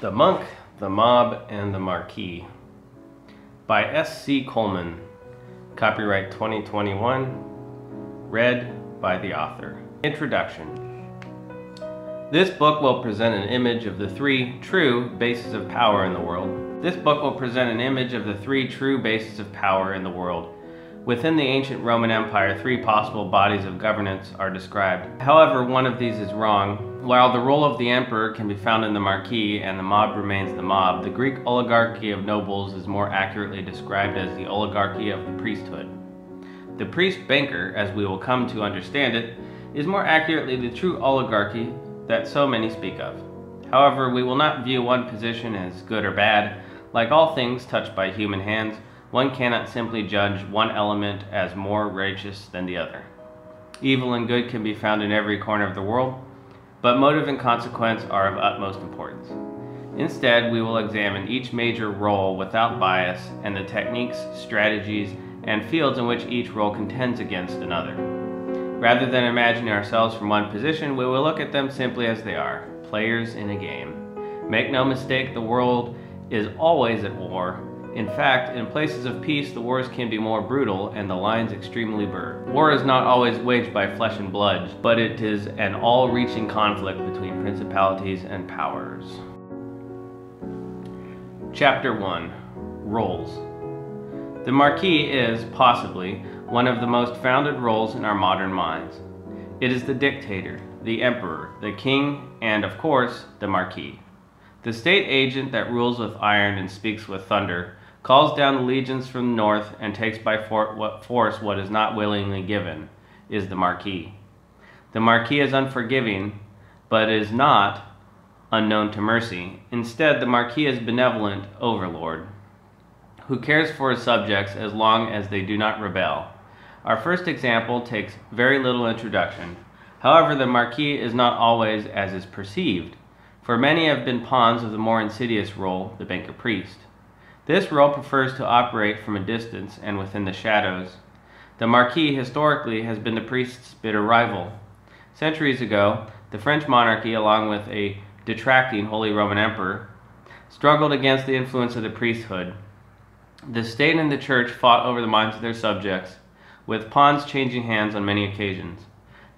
The Monk, the Mob, and the Marquis by S.C. Coleman. Copyright 2021. Read by the author. Introduction. This book will present an image of the three true bases of power in the world. This book will present an image of the three true bases of power in the world Within the ancient Roman Empire, three possible bodies of governance are described. However, one of these is wrong. While the role of the emperor can be found in the marquis and the mob remains the mob, the Greek oligarchy of nobles is more accurately described as the oligarchy of the priesthood. The priest banker, as we will come to understand it, is more accurately the true oligarchy that so many speak of. However, we will not view one position as good or bad. Like all things touched by human hands, one cannot simply judge one element as more righteous than the other. Evil and good can be found in every corner of the world, but motive and consequence are of utmost importance. Instead, we will examine each major role without bias and the techniques, strategies, and fields in which each role contends against another. Rather than imagining ourselves from one position, we will look at them simply as they are players in a game. Make no mistake, the world is always at war, in fact, in places of peace, the wars can be more brutal and the lines extremely blurred. War is not always waged by flesh and blood, but it is an all-reaching conflict between principalities and powers. Chapter 1 Roles The Marquis is, possibly, one of the most founded roles in our modern minds. It is the dictator, the emperor, the king, and, of course, the marquis. The state agent that rules with iron and speaks with thunder calls down the legions from the north, and takes by for what force what is not willingly given, is the Marquis. The Marquis is unforgiving, but is not unknown to mercy. Instead, the Marquis is benevolent overlord, who cares for his subjects as long as they do not rebel. Our first example takes very little introduction. However, the Marquis is not always as is perceived, for many have been pawns of the more insidious role, the banker priest. This role prefers to operate from a distance and within the shadows. The Marquis historically has been the priest's bitter rival. Centuries ago, the French monarchy, along with a detracting Holy Roman Emperor, struggled against the influence of the priesthood. The state and the church fought over the minds of their subjects, with pawns changing hands on many occasions.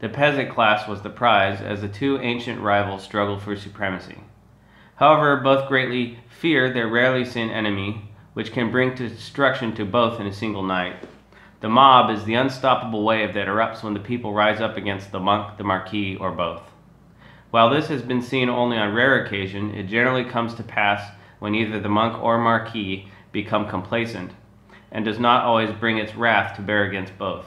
The peasant class was the prize as the two ancient rivals struggled for supremacy. However, both greatly fear their rarely seen enemy, which can bring destruction to both in a single night. The mob is the unstoppable wave that erupts when the people rise up against the monk, the marquis, or both. While this has been seen only on rare occasion, it generally comes to pass when either the monk or marquis become complacent, and does not always bring its wrath to bear against both.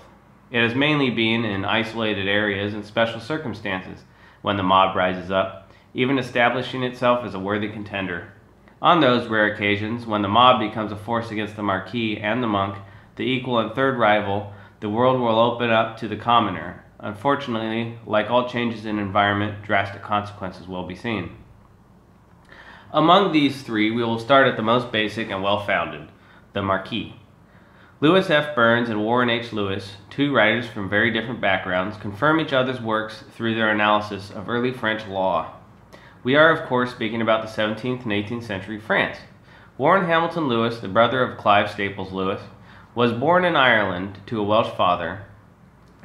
It has mainly been in isolated areas and special circumstances when the mob rises up, even establishing itself as a worthy contender. On those rare occasions, when the mob becomes a force against the marquis and the monk, the equal and third rival, the world will open up to the commoner. Unfortunately, like all changes in environment, drastic consequences will be seen. Among these three, we will start at the most basic and well-founded, the Marquis. Louis F. Burns and Warren H. Lewis, two writers from very different backgrounds, confirm each other's works through their analysis of early French law. We are, of course, speaking about the 17th and 18th century France. Warren Hamilton Lewis, the brother of Clive Staples Lewis, was born in Ireland to a Welsh father.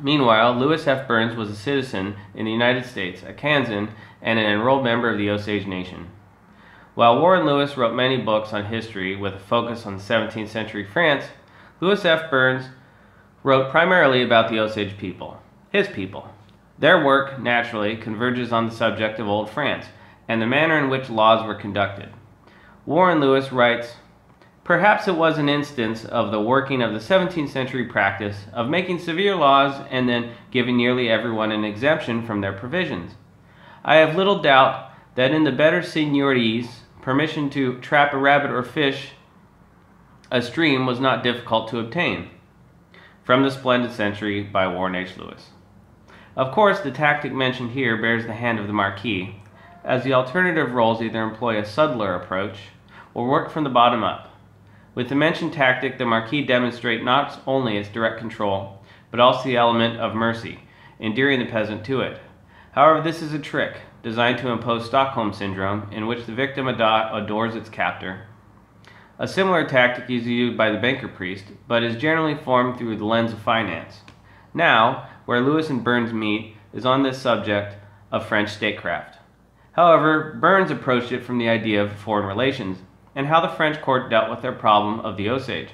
Meanwhile, Louis F. Burns was a citizen in the United States, a Kansan, and an enrolled member of the Osage Nation. While Warren Lewis wrote many books on history with a focus on 17th century France, Louis F. Burns wrote primarily about the Osage people, his people. Their work, naturally, converges on the subject of Old France, and the manner in which laws were conducted. Warren Lewis writes, Perhaps it was an instance of the working of the 17th century practice of making severe laws and then giving nearly everyone an exemption from their provisions. I have little doubt that in the better seigneuries, permission to trap a rabbit or fish a stream was not difficult to obtain. From the Splendid Century by Warren H. Lewis. Of course, the tactic mentioned here bears the hand of the Marquis, as the alternative roles either employ a subtler approach or work from the bottom up. With the mentioned tactic, the Marquis demonstrate not only its direct control, but also the element of mercy, endearing the peasant to it. However, this is a trick, designed to impose Stockholm Syndrome, in which the victim adores its captor. A similar tactic is used by the banker priest, but is generally formed through the lens of finance. Now, where Lewis and Burns meet is on this subject of French statecraft. However, Burns approached it from the idea of foreign relations and how the French court dealt with their problem of the Osage.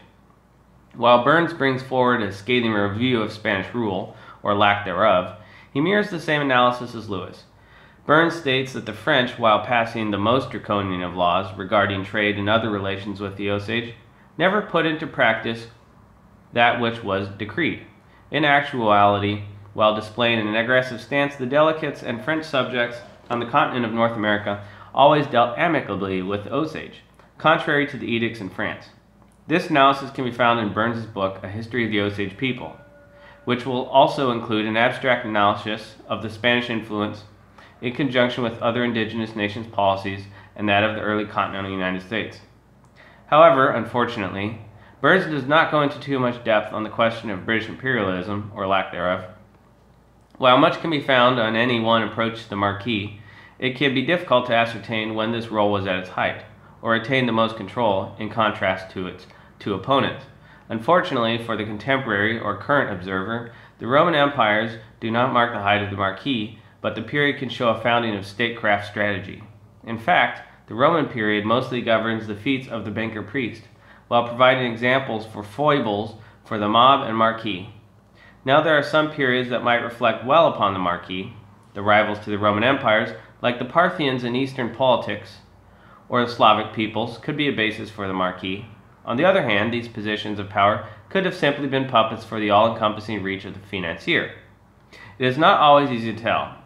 While Burns brings forward a scathing review of Spanish rule, or lack thereof, he mirrors the same analysis as Lewis. Burns states that the French, while passing the most draconian of laws regarding trade and other relations with the Osage, never put into practice that which was decreed. In actuality, while displaying an aggressive stance, the delegates and French subjects on the continent of North America always dealt amicably with the Osage, contrary to the edicts in France. This analysis can be found in Burns's book, A History of the Osage People, which will also include an abstract analysis of the Spanish influence in conjunction with other indigenous nations' policies and that of the early continental United States. However, unfortunately, Burns does not go into too much depth on the question of British imperialism, or lack thereof. While much can be found on any one approach to the Marquis, it can be difficult to ascertain when this role was at its height, or attained the most control, in contrast to its two opponents. Unfortunately for the contemporary or current observer, the Roman empires do not mark the height of the Marquis, but the period can show a founding of statecraft strategy. In fact, the Roman period mostly governs the feats of the banker priest, while providing examples for foibles for the mob and marquis. Now there are some periods that might reflect well upon the marquis, the rivals to the Roman empires, like the Parthians in eastern politics, or the Slavic peoples, could be a basis for the marquis. On the other hand, these positions of power could have simply been puppets for the all-encompassing reach of the financier. It is not always easy to tell.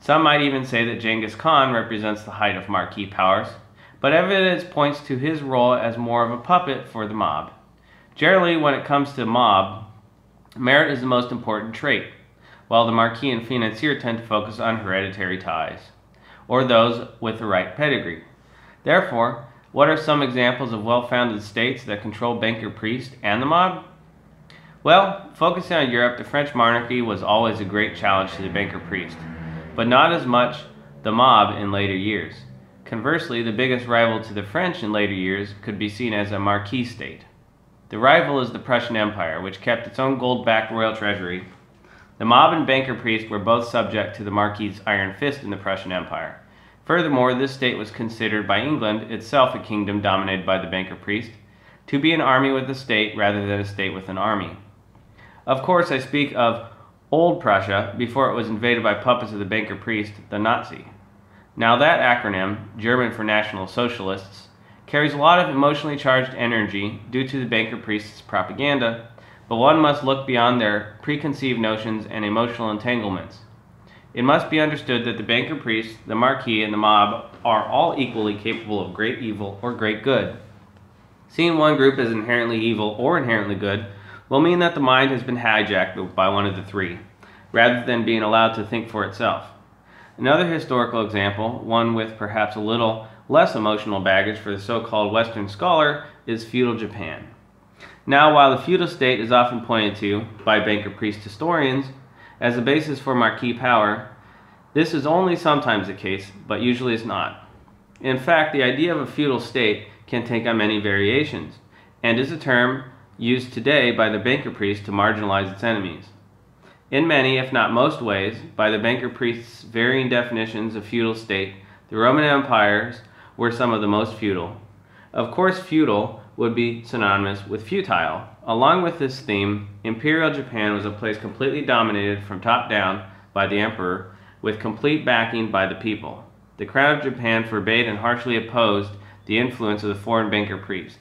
Some might even say that Genghis Khan represents the height of marquis powers, but evidence points to his role as more of a puppet for the mob. Generally, when it comes to mob, merit is the most important trait, while the marquis and financier tend to focus on hereditary ties, or those with the right pedigree. Therefore, what are some examples of well-founded states that control banker priest and the mob? Well, focusing on Europe, the French monarchy was always a great challenge to the banker priest but not as much the mob in later years. Conversely, the biggest rival to the French in later years could be seen as a marquis state. The rival is the Prussian Empire, which kept its own gold-backed royal treasury. The mob and banker priest were both subject to the marquis's iron fist in the Prussian Empire. Furthermore, this state was considered by England, itself a kingdom dominated by the banker priest, to be an army with a state rather than a state with an army. Of course, I speak of Old Prussia before it was invaded by puppets of the banker priest, the Nazi. Now that acronym, German for National Socialists, carries a lot of emotionally charged energy due to the banker priest's propaganda, but one must look beyond their preconceived notions and emotional entanglements. It must be understood that the banker priest, the marquis, and the mob are all equally capable of great evil or great good. Seeing one group as inherently evil or inherently good will mean that the mind has been hijacked by one of the three, rather than being allowed to think for itself. Another historical example, one with perhaps a little less emotional baggage for the so-called Western scholar, is feudal Japan. Now, while the feudal state is often pointed to by banker priest historians as a basis for marquis power, this is only sometimes the case, but usually is not. In fact, the idea of a feudal state can take on many variations, and is a term used today by the banker priest to marginalize its enemies. In many, if not most ways, by the banker priest's varying definitions of feudal state, the Roman empires were some of the most feudal. Of course, feudal would be synonymous with futile. Along with this theme, Imperial Japan was a place completely dominated from top down by the emperor, with complete backing by the people. The crown of Japan forbade and harshly opposed the influence of the foreign banker priest.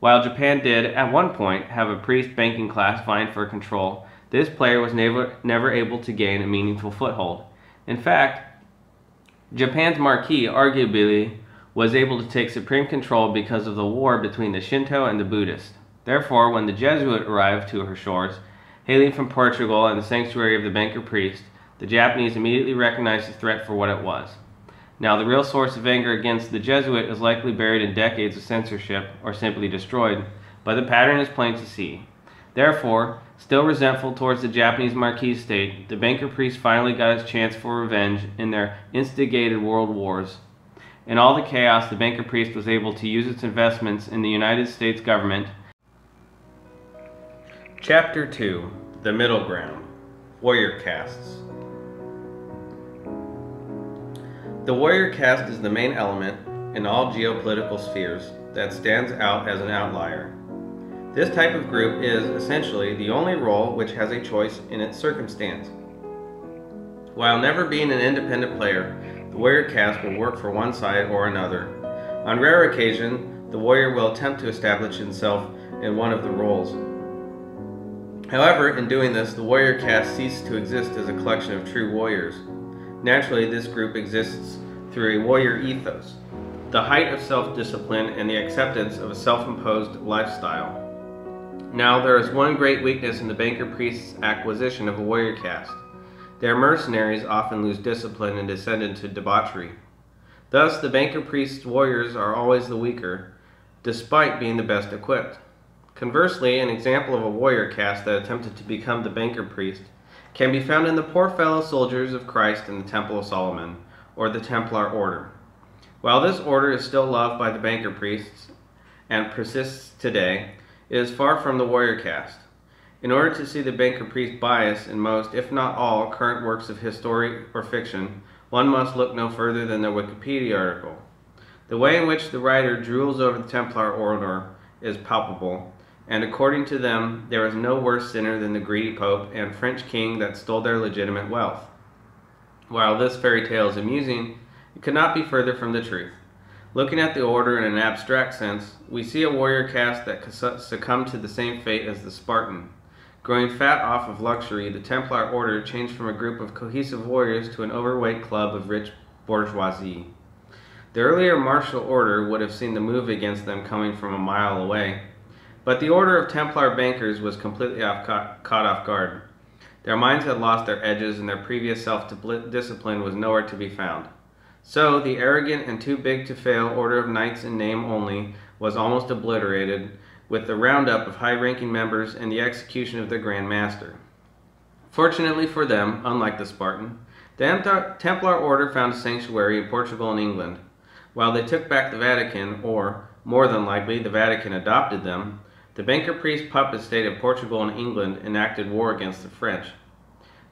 While Japan did, at one point, have a priest banking class vying for control, this player was never, never able to gain a meaningful foothold. In fact, Japan's marquis arguably was able to take supreme control because of the war between the Shinto and the Buddhist. Therefore, when the Jesuit arrived to her shores, hailing from Portugal and the sanctuary of the banker priest, the Japanese immediately recognized the threat for what it was. Now, the real source of anger against the Jesuit is likely buried in decades of censorship or simply destroyed, but the pattern is plain to see. Therefore, still resentful towards the Japanese Marquis state, the banker priest finally got his chance for revenge in their instigated world wars. In all the chaos, the banker priest was able to use its investments in the United States government. Chapter 2 The Middle Ground Warrior Castes The warrior caste is the main element in all geopolitical spheres that stands out as an outlier. This type of group is, essentially, the only role which has a choice in its circumstance. While never being an independent player, the warrior caste will work for one side or another. On rare occasion, the warrior will attempt to establish himself in one of the roles. However, in doing this, the warrior caste ceases to exist as a collection of true warriors. Naturally, this group exists through a warrior ethos, the height of self-discipline and the acceptance of a self-imposed lifestyle. Now, there is one great weakness in the banker priest's acquisition of a warrior caste. Their mercenaries often lose discipline and descend into debauchery. Thus, the banker priest's warriors are always the weaker, despite being the best equipped. Conversely, an example of a warrior caste that attempted to become the banker priest can be found in the poor fellow soldiers of Christ in the Temple of Solomon, or the Templar Order. While this order is still loved by the banker priests and persists today, it is far from the warrior caste. In order to see the banker priest bias in most, if not all, current works of history or fiction, one must look no further than the Wikipedia article. The way in which the writer drools over the Templar order is palpable, and according to them, there is no worse sinner than the greedy Pope and French king that stole their legitimate wealth. While this fairy tale is amusing, it could not be further from the truth. Looking at the order in an abstract sense, we see a warrior caste that succumbed to the same fate as the Spartan. Growing fat off of luxury, the Templar order changed from a group of cohesive warriors to an overweight club of rich bourgeoisie. The earlier martial order would have seen the move against them coming from a mile away, but the order of Templar bankers was completely off, caught, off guard. Their minds had lost their edges and their previous self-discipline was nowhere to be found. So, the arrogant and too big to fail order of knights in name only was almost obliterated with the roundup of high-ranking members and the execution of their Grand Master. Fortunately for them, unlike the Spartan, the Templar Order found a sanctuary in Portugal and England. While they took back the Vatican, or, more than likely, the Vatican adopted them, the banker priest puppet state of Portugal and England enacted war against the French.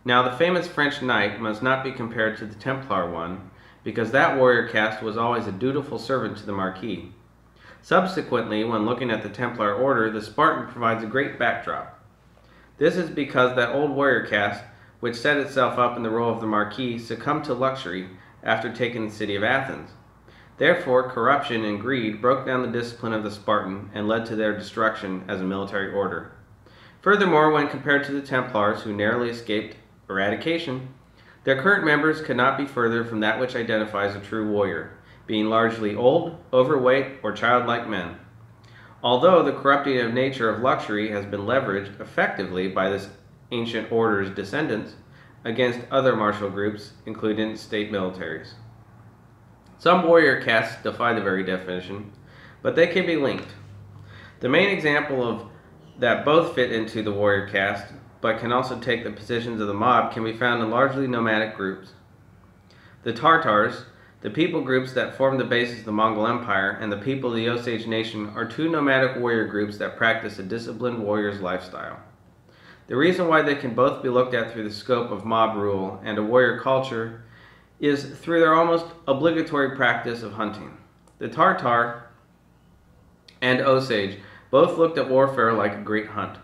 Now, the famous French knight must not be compared to the Templar one, because that warrior caste was always a dutiful servant to the Marquis. Subsequently, when looking at the Templar order, the Spartan provides a great backdrop. This is because that old warrior caste, which set itself up in the role of the Marquis, succumbed to luxury after taking the city of Athens. Therefore, corruption and greed broke down the discipline of the Spartan and led to their destruction as a military order. Furthermore, when compared to the Templars, who narrowly escaped eradication, their current members could not be further from that which identifies a true warrior, being largely old, overweight, or childlike men. Although the corrupting nature of luxury has been leveraged effectively by this ancient order's descendants against other martial groups, including state militaries. Some warrior castes defy the very definition, but they can be linked. The main example of that both fit into the warrior caste, but can also take the positions of the mob, can be found in largely nomadic groups. The Tartars, the people groups that formed the basis of the Mongol Empire, and the people of the Osage Nation are two nomadic warrior groups that practice a disciplined warrior's lifestyle. The reason why they can both be looked at through the scope of mob rule and a warrior culture is through their almost obligatory practice of hunting. The Tartar and Osage both looked at warfare like a great hunt.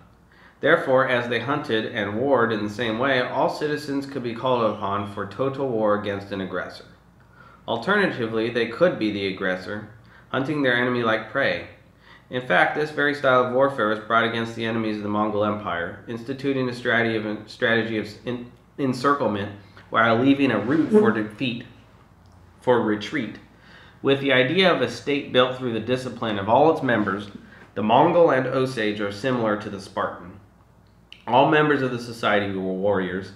Therefore, as they hunted and warred in the same way, all citizens could be called upon for total war against an aggressor. Alternatively, they could be the aggressor, hunting their enemy like prey. In fact, this very style of warfare was brought against the enemies of the Mongol Empire, instituting a strategy of, strategy of encirclement while leaving a route for defeat, for retreat. With the idea of a state built through the discipline of all its members, the Mongol and Osage are similar to the Spartan. All members of the society were warriors,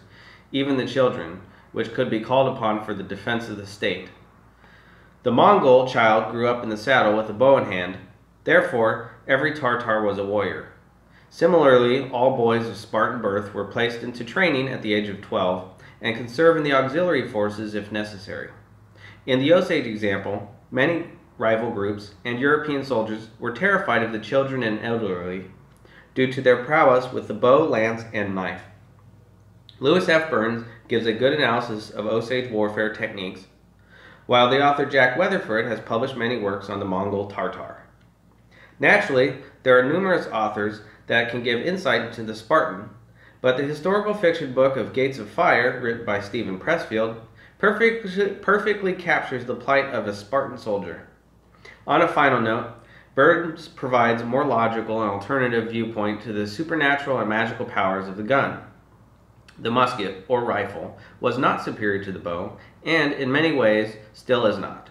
even the children, which could be called upon for the defense of the state. The Mongol child grew up in the saddle with a bow in hand, therefore, every Tartar was a warrior. Similarly, all boys of Spartan birth were placed into training at the age of 12 and can serve in the auxiliary forces if necessary. In the Osage example, many rival groups and European soldiers were terrified of the children and elderly due to their prowess with the bow, lance, and knife. Louis F. Burns gives a good analysis of Osage warfare techniques, while the author Jack Weatherford has published many works on the Mongol Tartar. Naturally, there are numerous authors that can give insight into the Spartan, but the historical fiction book of Gates of Fire, written by Steven Pressfield, perfectly, perfectly captures the plight of a Spartan soldier. On a final note, Burns provides a more logical and alternative viewpoint to the supernatural and magical powers of the gun. The musket, or rifle, was not superior to the bow, and in many ways still is not.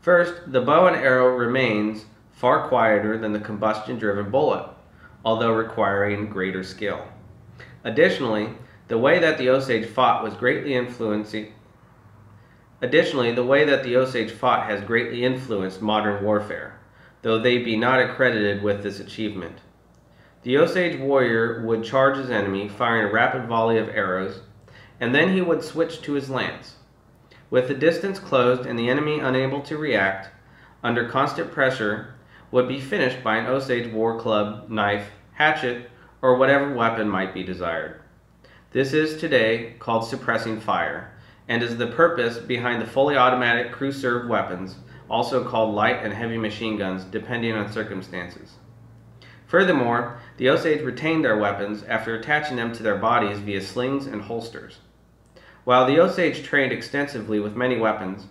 First, the bow and arrow remains far quieter than the combustion-driven bullet, although requiring greater skill. Additionally, the way that the Osage fought was greatly influencing Additionally, the way that the Osage fought has greatly influenced modern warfare, though they be not accredited with this achievement. The Osage warrior would charge his enemy, firing a rapid volley of arrows, and then he would switch to his lance. With the distance closed and the enemy unable to react, under constant pressure, would be finished by an Osage war club, knife, hatchet, or whatever weapon might be desired. This is today called suppressing fire, and is the purpose behind the fully automatic crew served weapons, also called light and heavy machine guns, depending on circumstances. Furthermore, the Osage retained their weapons after attaching them to their bodies via slings and holsters. While the Osage trained extensively with many weapons,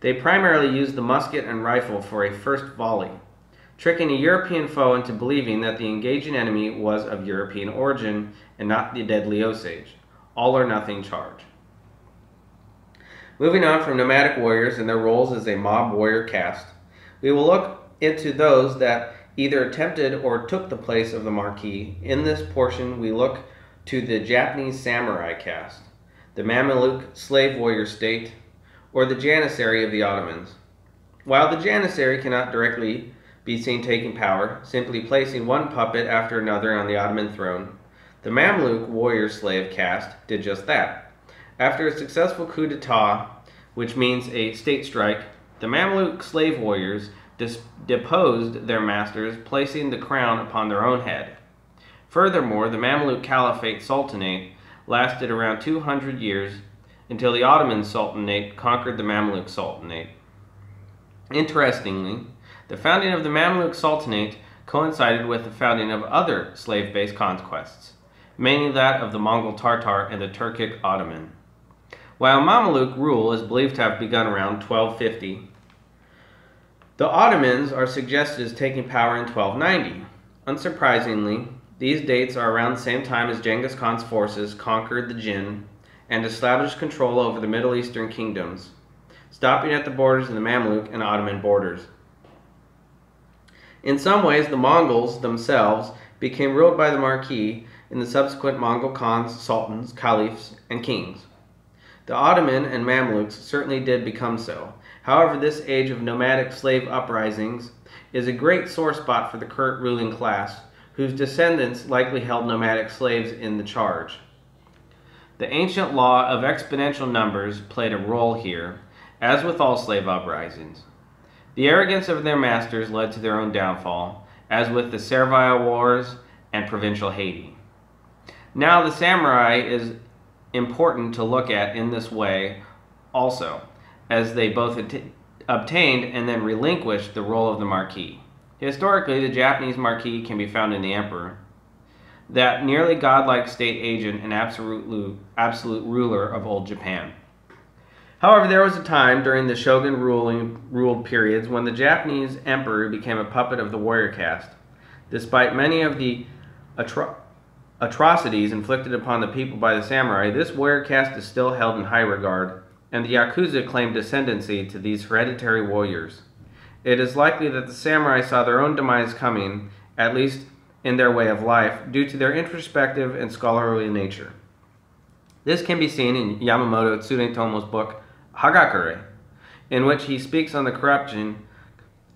they primarily used the musket and rifle for a first volley, tricking a European foe into believing that the engaging enemy was of European origin and not the deadly Osage. All or nothing charge. Moving on from nomadic warriors and their roles as a mob warrior caste, we will look into those that either attempted or took the place of the Marquis. In this portion, we look to the Japanese samurai caste, the Mameluke slave warrior state, or the Janissary of the Ottomans. While the Janissary cannot directly be seen taking power, simply placing one puppet after another on the Ottoman throne, the Mamluk warrior slave caste did just that. After a successful coup d'etat, which means a state strike, the Mamluk slave warriors deposed their masters, placing the crown upon their own head. Furthermore, the Mamluk Caliphate Sultanate lasted around 200 years until the Ottoman Sultanate conquered the Mamluk Sultanate. Interestingly, the founding of the Mamluk Sultanate coincided with the founding of other slave-based conquests, mainly that of the Mongol Tartar and the Turkic Ottoman. While Mamluk rule is believed to have begun around 1250, the Ottomans are suggested as taking power in 1290. Unsurprisingly, these dates are around the same time as Genghis Khan's forces conquered the Jin and established control over the Middle Eastern kingdoms, stopping at the borders of the Mamluk and Ottoman borders. In some ways, the Mongols themselves became ruled by the Marquis in the subsequent Mongol Khans, sultans, caliphs, and kings. The Ottoman and Mamluks certainly did become so. However, this age of nomadic slave uprisings is a great sore spot for the current ruling class, whose descendants likely held nomadic slaves in the charge. The ancient law of exponential numbers played a role here, as with all slave uprisings. The arrogance of their masters led to their own downfall, as with the Servile Wars and Provincial Haiti. Now the samurai is important to look at in this way also, as they both obtained and then relinquished the role of the Marquis. Historically, the Japanese Marquis can be found in the Emperor, that nearly godlike state agent and absolute, absolute ruler of old Japan. However, there was a time during the shogun ruling, ruled periods when the Japanese emperor became a puppet of the warrior caste. Despite many of the atro atrocities inflicted upon the people by the samurai, this warrior caste is still held in high regard, and the Yakuza claim descendancy to these hereditary warriors. It is likely that the samurai saw their own demise coming, at least in their way of life, due to their introspective and scholarly nature. This can be seen in Yamamoto Tsunetomo's book Hagakure, in which he speaks on the corruption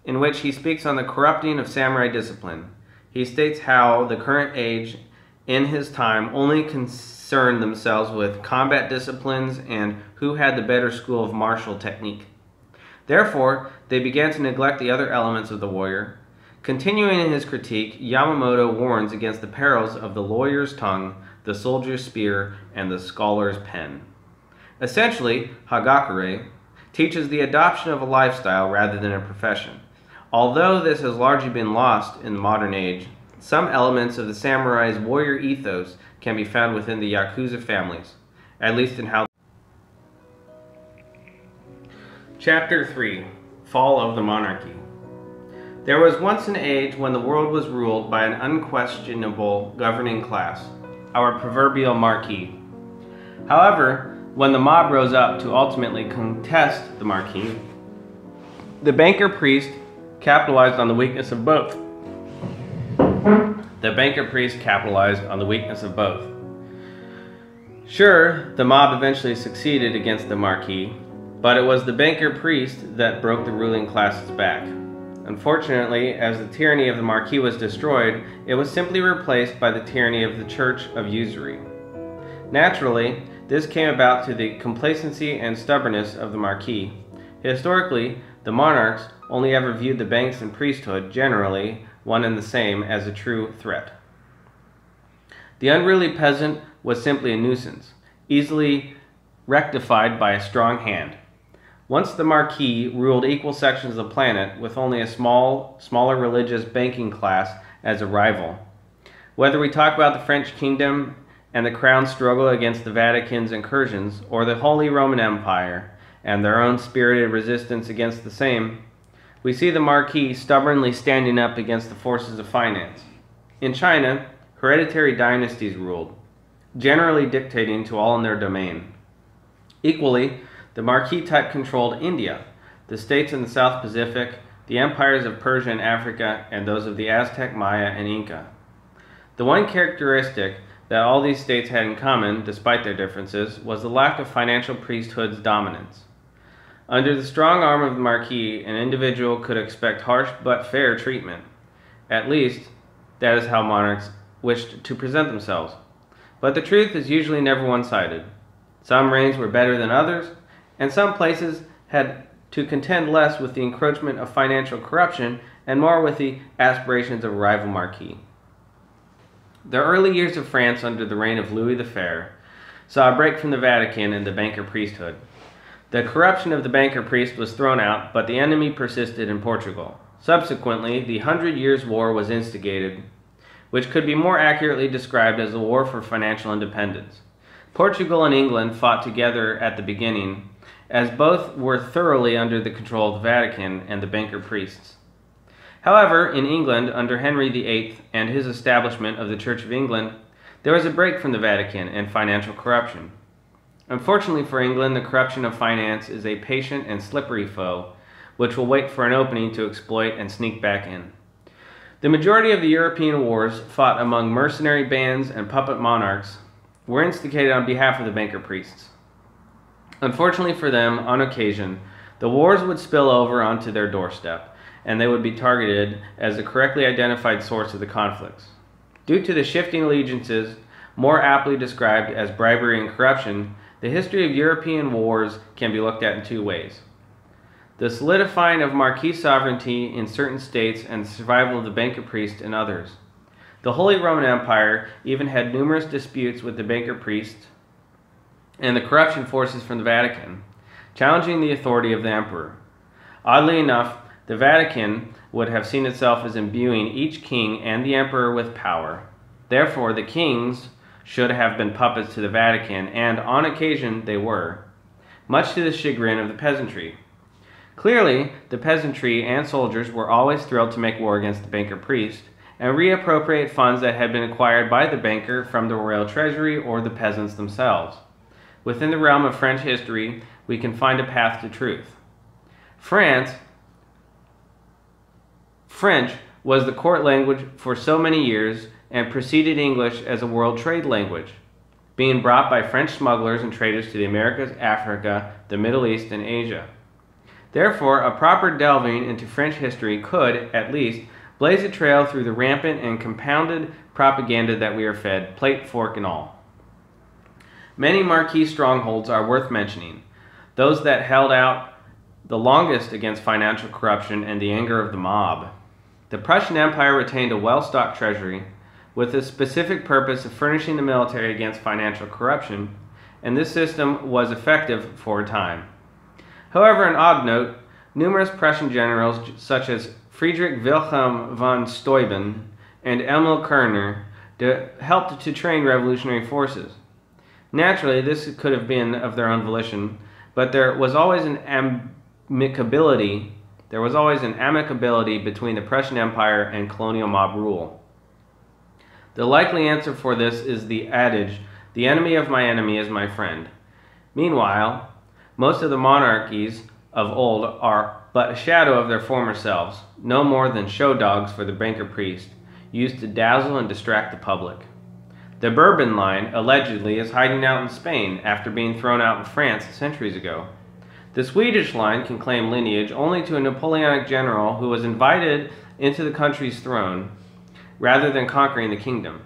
in which he speaks on the corrupting of samurai discipline. he states how the current age in his time only concerned themselves with combat disciplines and who had the better school of martial technique. Therefore, they began to neglect the other elements of the warrior. Continuing in his critique, Yamamoto warns against the perils of the lawyer's tongue, the soldier's spear, and the scholar's pen. Essentially, Hagakure teaches the adoption of a lifestyle rather than a profession. Although this has largely been lost in the modern age, some elements of the samurai's warrior ethos can be found within the Yakuza families, at least in how. Chapter 3 Fall of the Monarchy There was once an age when the world was ruled by an unquestionable governing class, our proverbial marquis. However, when the mob rose up to ultimately contest the marquis, the banker priest capitalized on the weakness of both. The banker priest capitalized on the weakness of both. Sure, the mob eventually succeeded against the Marquis, but it was the banker priest that broke the ruling class's back. Unfortunately, as the tyranny of the Marquis was destroyed, it was simply replaced by the tyranny of the Church of Usury. Naturally, this came about to the complacency and stubbornness of the Marquis. Historically, the monarchs only ever viewed the banks and priesthood, generally one and the same, as a true threat. The unruly peasant was simply a nuisance, easily rectified by a strong hand. Once the Marquis ruled equal sections of the planet with only a small, smaller religious banking class as a rival. Whether we talk about the French kingdom and the crown's struggle against the Vatican's incursions, or the Holy Roman Empire and their own spirited resistance against the same, we see the Marquis stubbornly standing up against the forces of finance. In China, hereditary dynasties ruled, generally dictating to all in their domain. Equally, the Marquis type controlled India, the states in the South Pacific, the empires of Persia and Africa, and those of the Aztec, Maya, and Inca. The one characteristic that all these states had in common, despite their differences, was the lack of financial priesthood's dominance. Under the strong arm of the Marquis, an individual could expect harsh but fair treatment. At least, that is how monarchs wished to present themselves. But the truth is usually never one sided. Some reigns were better than others, and some places had to contend less with the encroachment of financial corruption and more with the aspirations of a rival marquis. The early years of France under the reign of Louis the Fair saw a break from the Vatican and the banker priesthood. The corruption of the banker priest was thrown out, but the enemy persisted in Portugal. Subsequently, the Hundred Years' War was instigated, which could be more accurately described as a war for financial independence. Portugal and England fought together at the beginning, as both were thoroughly under the control of the Vatican and the banker priests. However, in England, under Henry VIII and his establishment of the Church of England, there was a break from the Vatican and financial corruption. Unfortunately for England, the corruption of finance is a patient and slippery foe, which will wait for an opening to exploit and sneak back in. The majority of the European wars fought among mercenary bands and puppet monarchs were instigated on behalf of the banker priests. Unfortunately for them, on occasion, the wars would spill over onto their doorstep, and they would be targeted as the correctly identified source of the conflicts. Due to the shifting allegiances, more aptly described as bribery and corruption, the history of European wars can be looked at in two ways. The solidifying of Marquis sovereignty in certain states and the survival of the banker priest in others. The Holy Roman Empire even had numerous disputes with the banker priest and the corruption forces from the Vatican, challenging the authority of the emperor. Oddly enough, the Vatican would have seen itself as imbuing each king and the emperor with power. Therefore, the kings should have been puppets to the Vatican, and on occasion they were, much to the chagrin of the peasantry. Clearly, the peasantry and soldiers were always thrilled to make war against the banker priest and reappropriate funds that had been acquired by the banker from the royal treasury or the peasants themselves. Within the realm of French history, we can find a path to truth. France, French was the court language for so many years and preceded English as a world trade language, being brought by French smugglers and traders to the Americas, Africa, the Middle East, and Asia. Therefore, a proper delving into French history could, at least, blaze a trail through the rampant and compounded propaganda that we are fed, plate, fork, and all. Many marquis strongholds are worth mentioning. Those that held out the longest against financial corruption and the anger of the mob. The Prussian Empire retained a well stocked treasury with the specific purpose of furnishing the military against financial corruption, and this system was effective for a time. However, an odd note, numerous Prussian generals such as Friedrich Wilhelm von Steuben and Emil Kerner helped to train revolutionary forces. Naturally, this could have been of their own volition, but there was always an amicability. There was always an amicability between the Prussian Empire and colonial mob rule. The likely answer for this is the adage, the enemy of my enemy is my friend. Meanwhile, most of the monarchies of old are but a shadow of their former selves, no more than show dogs for the banker priest, used to dazzle and distract the public. The Bourbon line, allegedly, is hiding out in Spain after being thrown out in France centuries ago. The Swedish line can claim lineage only to a Napoleonic general who was invited into the country's throne rather than conquering the kingdom.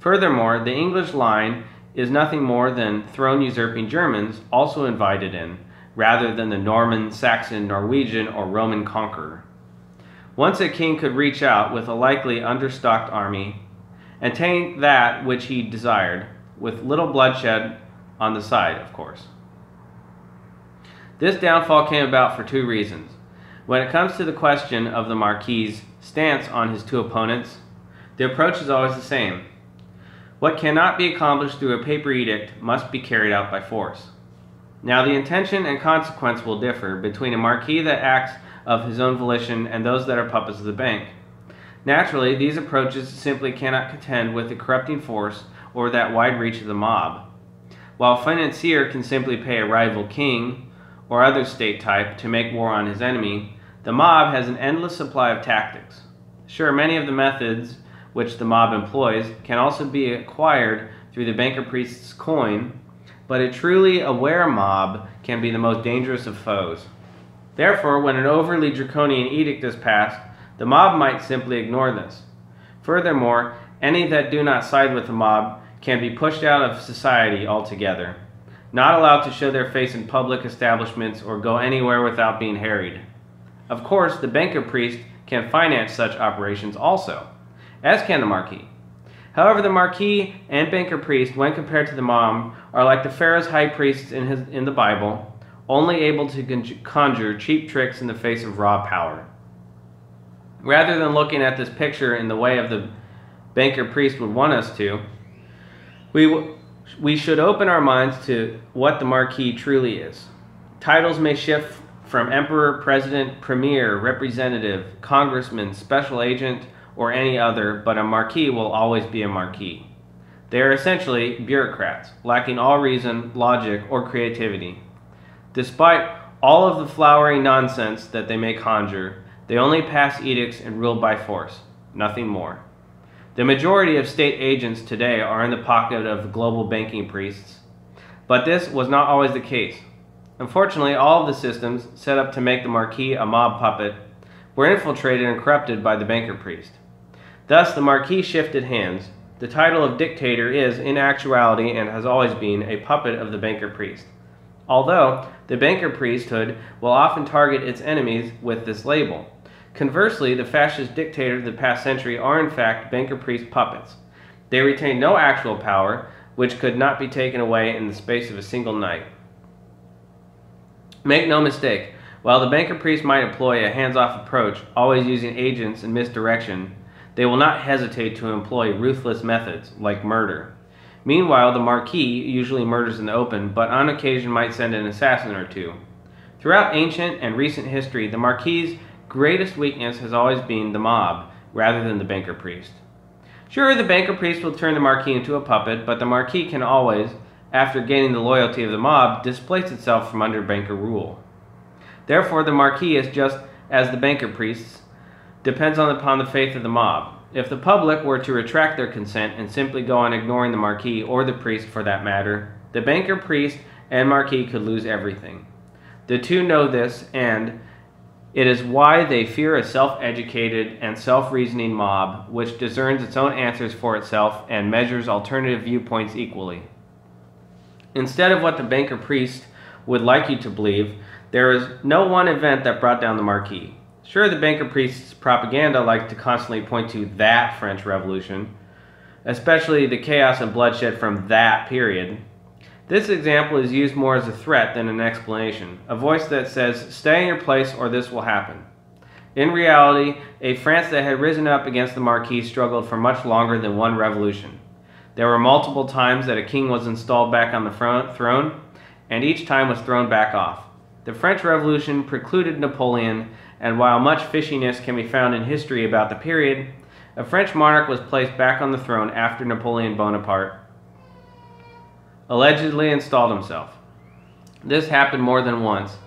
Furthermore, the English line is nothing more than throne usurping Germans also invited in, rather than the Norman, Saxon, Norwegian, or Roman conqueror. Once a king could reach out with a likely understocked army take that which he desired, with little bloodshed on the side, of course. This downfall came about for two reasons. When it comes to the question of the Marquis's stance on his two opponents, the approach is always the same. What cannot be accomplished through a paper edict must be carried out by force. Now, the intention and consequence will differ between a marquis that acts of his own volition and those that are puppets of the bank. Naturally, these approaches simply cannot contend with the corrupting force or that wide reach of the mob. While a financier can simply pay a rival king or other state type to make war on his enemy, the mob has an endless supply of tactics. Sure, many of the methods which the mob employs can also be acquired through the banker priest's coin, but a truly aware mob can be the most dangerous of foes. Therefore, when an overly draconian edict is passed, the mob might simply ignore this. Furthermore, any that do not side with the mob can be pushed out of society altogether, not allowed to show their face in public establishments or go anywhere without being harried. Of course, the banker priest can finance such operations also, as can the marquis. However, the marquis and banker priest, when compared to the mob, are like the Pharaoh's high priests in, his, in the Bible, only able to conjure cheap tricks in the face of raw power. Rather than looking at this picture in the way of the banker priest would want us to, we, we should open our minds to what the marquis truly is. Titles may shift from emperor, president, premier, representative, congressman, special agent, or any other, but a marquis will always be a marquis. They are essentially bureaucrats, lacking all reason, logic, or creativity. Despite all of the flowery nonsense that they may conjure, they only pass edicts and rule by force, nothing more. The majority of state agents today are in the pocket of global banking priests, but this was not always the case. Unfortunately, all of the systems set up to make the Marquis a mob puppet were infiltrated and corrupted by the banker priest. Thus, the Marquis shifted hands. The title of dictator is, in actuality, and has always been, a puppet of the banker priest. Although, the banker priesthood will often target its enemies with this label. Conversely, the fascist dictators of the past century are in fact banker priest puppets. They retain no actual power, which could not be taken away in the space of a single night. Make no mistake, while the banker priest might employ a hands-off approach, always using agents and misdirection, they will not hesitate to employ ruthless methods, like murder. Meanwhile, the Marquis usually murders in the open, but on occasion might send an assassin or two. Throughout ancient and recent history, the Marquis's greatest weakness has always been the mob, rather than the banker priest. Sure, the banker priest will turn the Marquis into a puppet, but the Marquis can always, after gaining the loyalty of the mob, displace itself from under banker rule. Therefore, the Marquis is just as the banker priests, depends on upon the faith of the mob. If the public were to retract their consent and simply go on ignoring the Marquis, or the priest for that matter, the banker priest and Marquis could lose everything. The two know this, and It is why they fear a self educated and self reasoning mob which discerns its own answers for itself and measures alternative viewpoints equally. Instead of what the banker priest would like you to believe, there is no one event that brought down the Marquis. Sure, the banker priest's propaganda likes to constantly point to that French Revolution, especially the chaos and bloodshed from that period. This example is used more as a threat than an explanation, a voice that says, stay in your place or this will happen. In reality, a France that had risen up against the Marquis struggled for much longer than one revolution. There were multiple times that a king was installed back on the throne, and each time was thrown back off. The French Revolution precluded Napoleon, and while much fishiness can be found in history about the period, a French monarch was placed back on the throne after Napoleon Bonaparte allegedly installed himself. This happened more than once,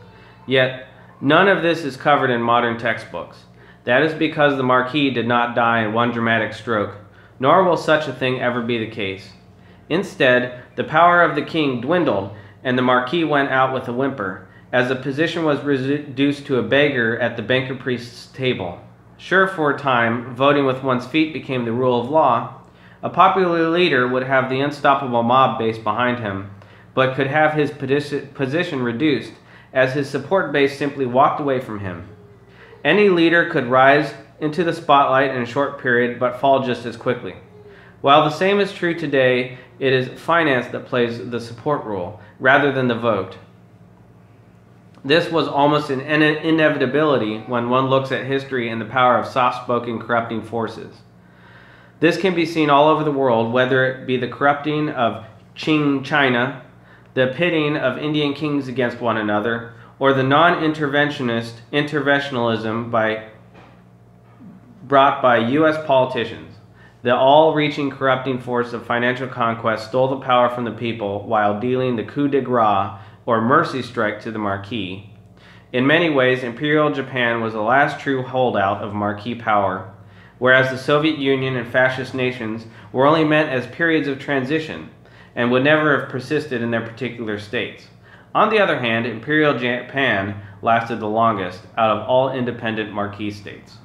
yet none of this is covered in modern textbooks. That is because the Marquis did not die in one dramatic stroke, nor will such a thing ever be the case. Instead, the power of the king dwindled, and the Marquis went out with a whimper, as the position was reduced to a beggar at the banker priest's table. Sure, for a time, voting with one's feet became the rule of law, a popular leader would have the unstoppable mob base behind him, but could have his position reduced as his support base simply walked away from him. Any leader could rise into the spotlight in a short period but fall just as quickly. While the same is true today, it is finance that plays the support role rather than the vote. This was almost an inevitability when one looks at history and the power of soft spoken corrupting forces. This can be seen all over the world, whether it be the corrupting of Qing China, the pitting of Indian kings against one another, or the non-interventionist interventionalism by, brought by U.S. politicians. The all-reaching corrupting force of financial conquest stole the power from the people while dealing the coup de grace, or mercy strike, to the Marquis. In many ways, Imperial Japan was the last true holdout of Marquis power whereas the Soviet Union and fascist nations were only meant as periods of transition and would never have persisted in their particular states. On the other hand, Imperial Japan lasted the longest out of all independent Marquis states.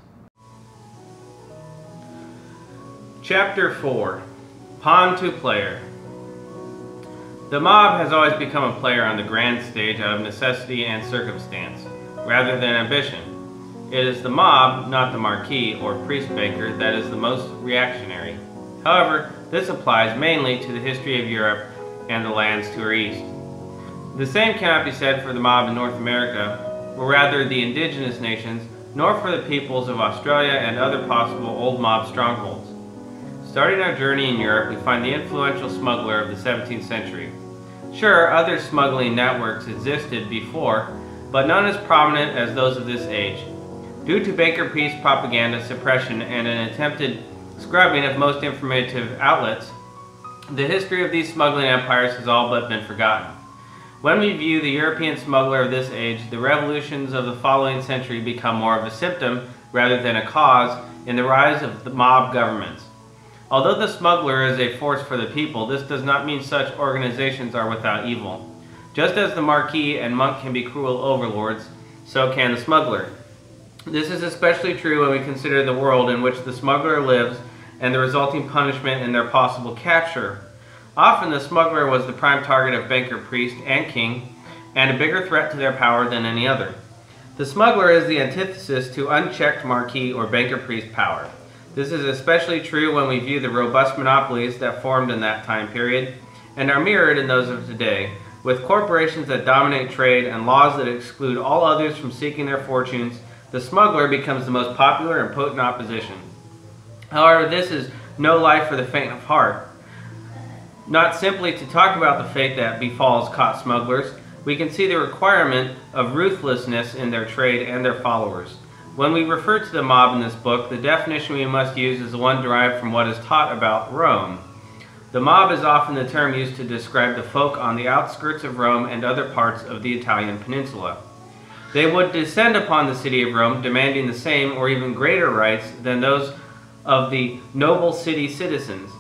Chapter 4 Pawn to Player The mob has always become a player on the grand stage out of necessity and circumstance, rather than ambition. It is the mob, not the marquis or priest banker, that is the most reactionary. However, this applies mainly to the history of Europe and the lands to our east. The same cannot be said for the mob in North America, or rather the indigenous nations, nor for the peoples of Australia and other possible old mob strongholds. Starting our journey in Europe, we find the influential smuggler of the 17th century. Sure, other smuggling networks existed before, but none as prominent as those of this age. Due to banker priest propaganda suppression and an attempted scrubbing of most informative outlets, the history of these smuggling empires has all but been forgotten. When we view the European smuggler of this age, the revolutions of the following century become more of a symptom rather than a cause in the rise of the mob governments. Although the smuggler is a force for the people, this does not mean such organizations are without evil. Just as the marquis and monk can be cruel overlords, so can the smuggler. This is especially true when we consider the world in which the smuggler lives and the resulting punishment in their possible capture. Often the smuggler was the prime target of banker, priest, and king, and a bigger threat to their power than any other. The smuggler is the antithesis to unchecked marquis or banker priest power. This is especially true when we view the robust monopolies that formed in that time period and are mirrored in those of today, with corporations that dominate trade and laws that exclude all others from seeking their fortunes the smuggler becomes the most popular and potent opposition. However, this is no life for the faint of heart. Not simply to talk about the fate that befalls caught smugglers, we can see the requirement of ruthlessness in their trade and their followers. When we refer to the mob in this book, the definition we must use is the one derived from what is taught about Rome. The mob is often the term used to describe the folk on the outskirts of Rome and other parts of the Italian peninsula. They would descend upon the city of Rome, demanding the same or even greater rights than those of the noble city citizens.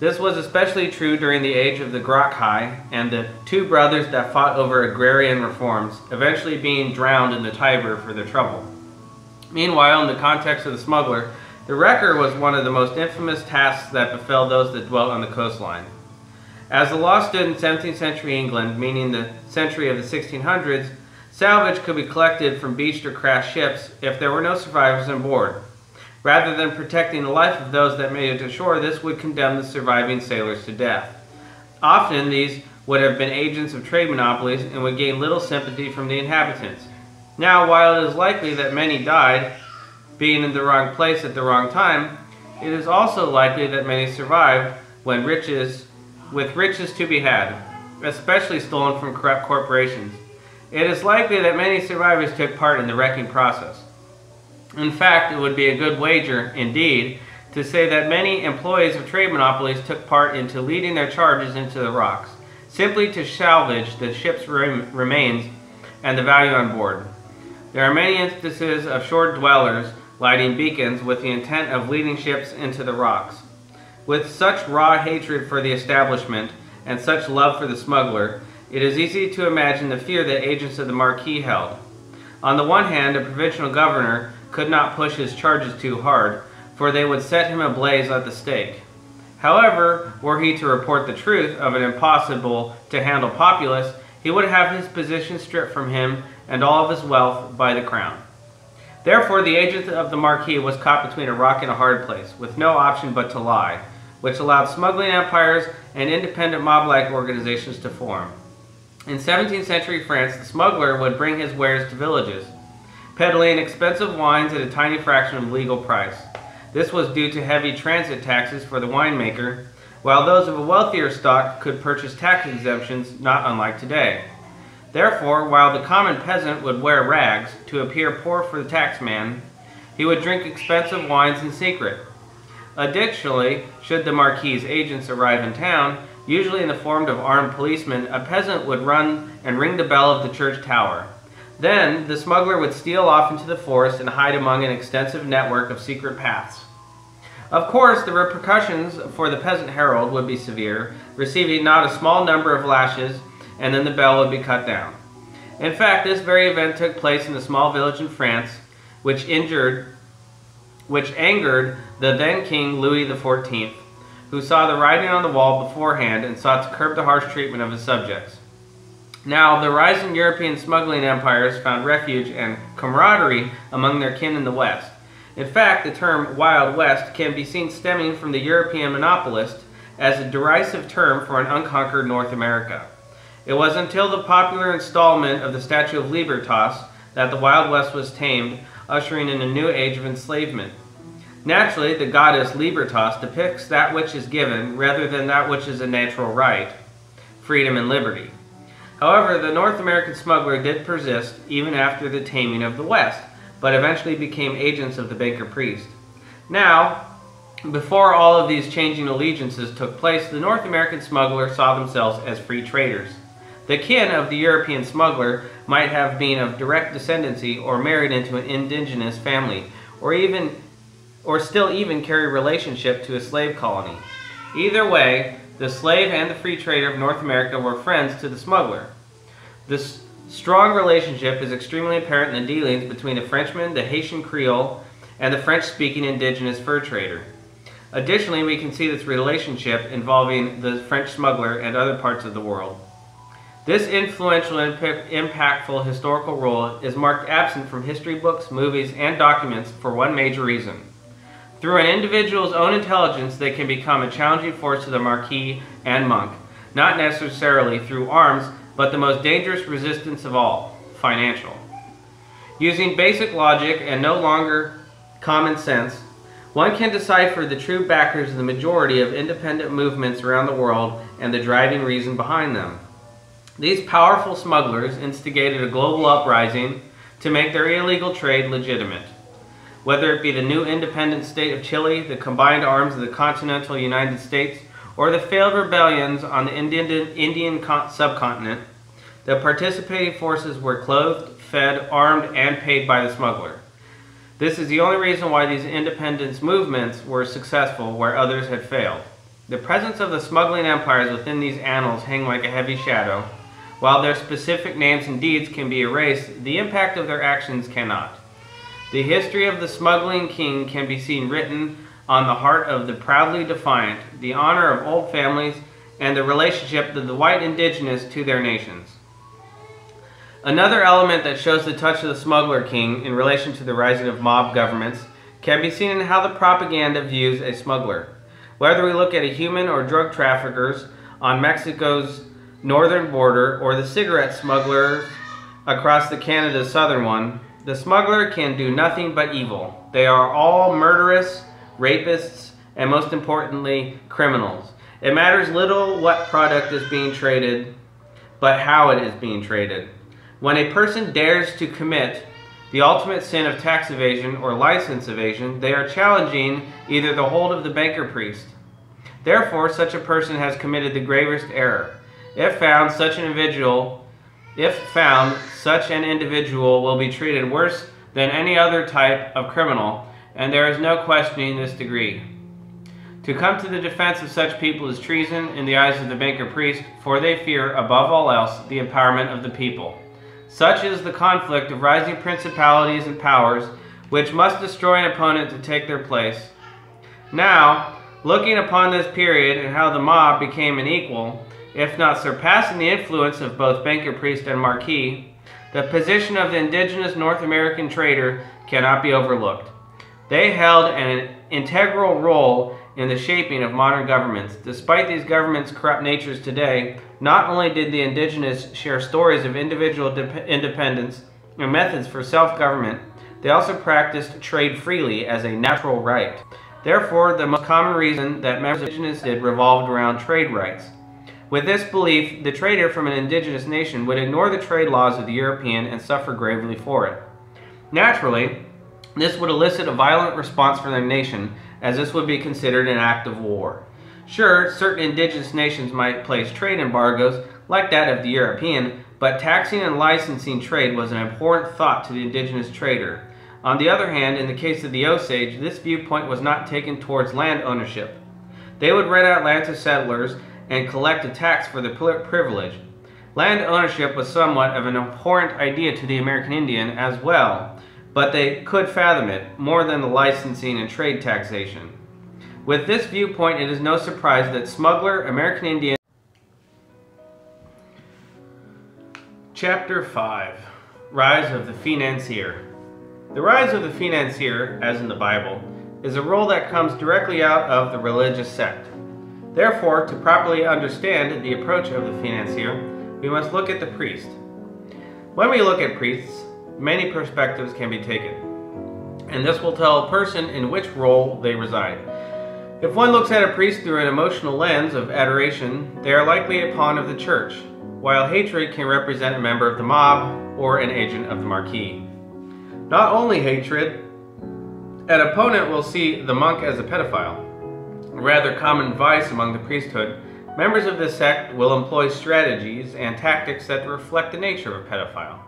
This was especially true during the age of the Gracchi and the two brothers that fought over agrarian reforms, eventually being drowned in the Tiber for their trouble. Meanwhile, in the context of the smuggler, the wrecker was one of the most infamous tasks that befell those that dwelt on the coastline. As the law stood in 17th century England, meaning the century of the 1600s, salvage could be collected from beached or crashed ships if there were no survivors on board. Rather than protecting the life of those that made it ashore, this would condemn the surviving sailors to death. Often, these would have been agents of trade monopolies and would gain little sympathy from the inhabitants. Now, while it is likely that many died, being in the wrong place at the wrong time, it is also likely that many survived when riches, with riches to be had, especially stolen from corrupt corporations. It is likely that many survivors took part in the wrecking process. In fact, it would be a good wager, indeed, to say that many employees of trade monopolies took part into leading their charges into the rocks, simply to salvage the ship's rem remains and the value on board. There are many instances of shore dwellers lighting beacons with the intent of leading ships into the rocks. With such raw hatred for the establishment and such love for the smuggler, it is easy to imagine the fear that agents of the Marquis held. On the one hand, a provincial governor could not push his charges too hard, for they would set him ablaze at the stake. However, were he to report the truth of an impossible to handle populace, he would have his position stripped from him and all of his wealth by the crown. Therefore, the agent of the Marquis was caught between a rock and a hard place, with no option but to lie, which allowed smuggling empires and independent mob-like organizations to form. In 17th century France, the smuggler would bring his wares to villages, peddling expensive wines at a tiny fraction of legal price. This was due to heavy transit taxes for the winemaker, while those of a wealthier stock could purchase tax exemptions not unlike today. Therefore, while the common peasant would wear rags to appear poor for the taxman, he would drink expensive wines in secret. Additionally, should the Marquis's agents arrive in town, usually in the form of armed policemen, a peasant would run and ring the bell of the church tower. Then, the smuggler would steal off into the forest and hide among an extensive network of secret paths. Of course, the repercussions for the peasant herald would be severe, receiving not a small number of lashes, and then the bell would be cut down. In fact, this very event took place in a small village in France, which injured, which angered the then King Louis XIV, who saw the writing on the wall beforehand and sought to curb the harsh treatment of his subjects. Now, the rising European smuggling empires found refuge and camaraderie among their kin in the West. In fact, the term Wild West can be seen stemming from the European monopolist as a derisive term for an unconquered North America. It was until the popular installment of the Statue of Libertas that the Wild West was tamed, ushering in a new age of enslavement. Naturally, the goddess Libertas depicts that which is given rather than that which is a natural right, freedom and liberty. However, the North American smuggler did persist even after the taming of the West, but eventually became agents of the banker priest. Now, before all of these changing allegiances took place, the North American smuggler saw themselves as free traders. The kin of the European smuggler might have been of direct descendancy or married into an indigenous family, or even or still even carry relationship to a slave colony. Either way, the slave and the free trader of North America were friends to the smuggler. This strong relationship is extremely apparent in the dealings between the Frenchman, the Haitian Creole, and the French-speaking indigenous fur trader. Additionally, we can see this relationship involving the French smuggler and other parts of the world. This influential and impactful historical role is marked absent from history books, movies, and documents for one major reason. Through an individual's own intelligence, they can become a challenging force to the Marquis and Monk, not necessarily through arms, but the most dangerous resistance of all, financial. Using basic logic and no longer common sense, one can decipher the true backers of the majority of independent movements around the world and the driving reason behind them. These powerful smugglers instigated a global uprising to make their illegal trade legitimate whether it be the new independent state of Chile, the combined arms of the continental United States, or the failed rebellions on the Indian, Indian subcontinent, the participating forces were clothed, fed, armed, and paid by the smuggler. This is the only reason why these independence movements were successful where others had failed. The presence of the smuggling empires within these annals hang like a heavy shadow. While their specific names and deeds can be erased, the impact of their actions cannot. The history of the smuggling king can be seen written on the heart of the proudly defiant, the honor of old families, and the relationship of the white indigenous to their nations. Another element that shows the touch of the smuggler king in relation to the rising of mob governments can be seen in how the propaganda views a smuggler. Whether we look at a human or drug traffickers on Mexico's northern border or the cigarette smugglers across the Canada's southern one, the smuggler can do nothing but evil. They are all murderous, rapists, and most importantly, criminals. It matters little what product is being traded, but how it is being traded. When a person dares to commit the ultimate sin of tax evasion or license evasion, they are challenging either the hold of the banker priest. Therefore, such a person has committed the gravest error. If found, such an individual, if found, such an individual will be treated worse than any other type of criminal, and there is no questioning this degree. To come to the defense of such people is treason in the eyes of the banker priest, for they fear, above all else, the empowerment of the people. Such is the conflict of rising principalities and powers, which must destroy an opponent to take their place. Now, looking upon this period and how the mob became an equal, if not surpassing the influence of both banker, priest, and marquis, the position of the indigenous North American trader cannot be overlooked. They held an integral role in the shaping of modern governments. Despite these governments' corrupt natures today, not only did the indigenous share stories of individual independence and methods for self-government, they also practiced trade freely as a natural right. Therefore, the most common reason that members of indigenous did revolved around trade rights. With this belief, the trader from an indigenous nation would ignore the trade laws of the European and suffer gravely for it. Naturally, this would elicit a violent response from their nation, as this would be considered an act of war. Sure, certain indigenous nations might place trade embargoes, like that of the European, but taxing and licensing trade was an abhorrent thought to the indigenous trader. On the other hand, in the case of the Osage, this viewpoint was not taken towards land ownership. They would rent out land to settlers and collect a tax for the privilege. Land ownership was somewhat of an abhorrent idea to the American Indian as well, but they could fathom it, more than the licensing and trade taxation. With this viewpoint, it is no surprise that smuggler, American Indian... Chapter 5 Rise of the Financier The rise of the financier, as in the Bible, is a role that comes directly out of the religious sect. Therefore, to properly understand the approach of the financier, we must look at the priest. When we look at priests, many perspectives can be taken, and this will tell a person in which role they reside. If one looks at a priest through an emotional lens of adoration, they are likely a pawn of the church, while hatred can represent a member of the mob or an agent of the marquis. Not only hatred, an opponent will see the monk as a pedophile. A rather common vice among the priesthood, members of this sect will employ strategies and tactics that reflect the nature of a pedophile.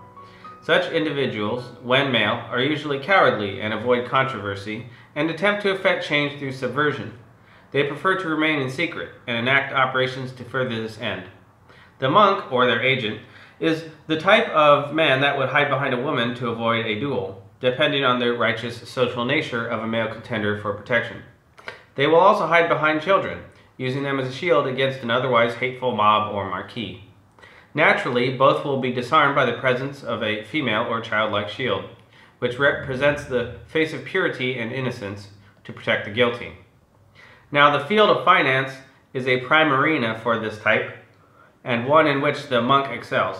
Such individuals, when male, are usually cowardly and avoid controversy and attempt to effect change through subversion. They prefer to remain in secret and enact operations to further this end. The monk, or their agent, is the type of man that would hide behind a woman to avoid a duel, depending on the righteous social nature of a male contender for protection. They will also hide behind children, using them as a shield against an otherwise hateful mob or marquis. Naturally, both will be disarmed by the presence of a female or childlike shield, which represents the face of purity and innocence to protect the guilty. Now, the field of finance is a prime arena for this type, and one in which the monk excels.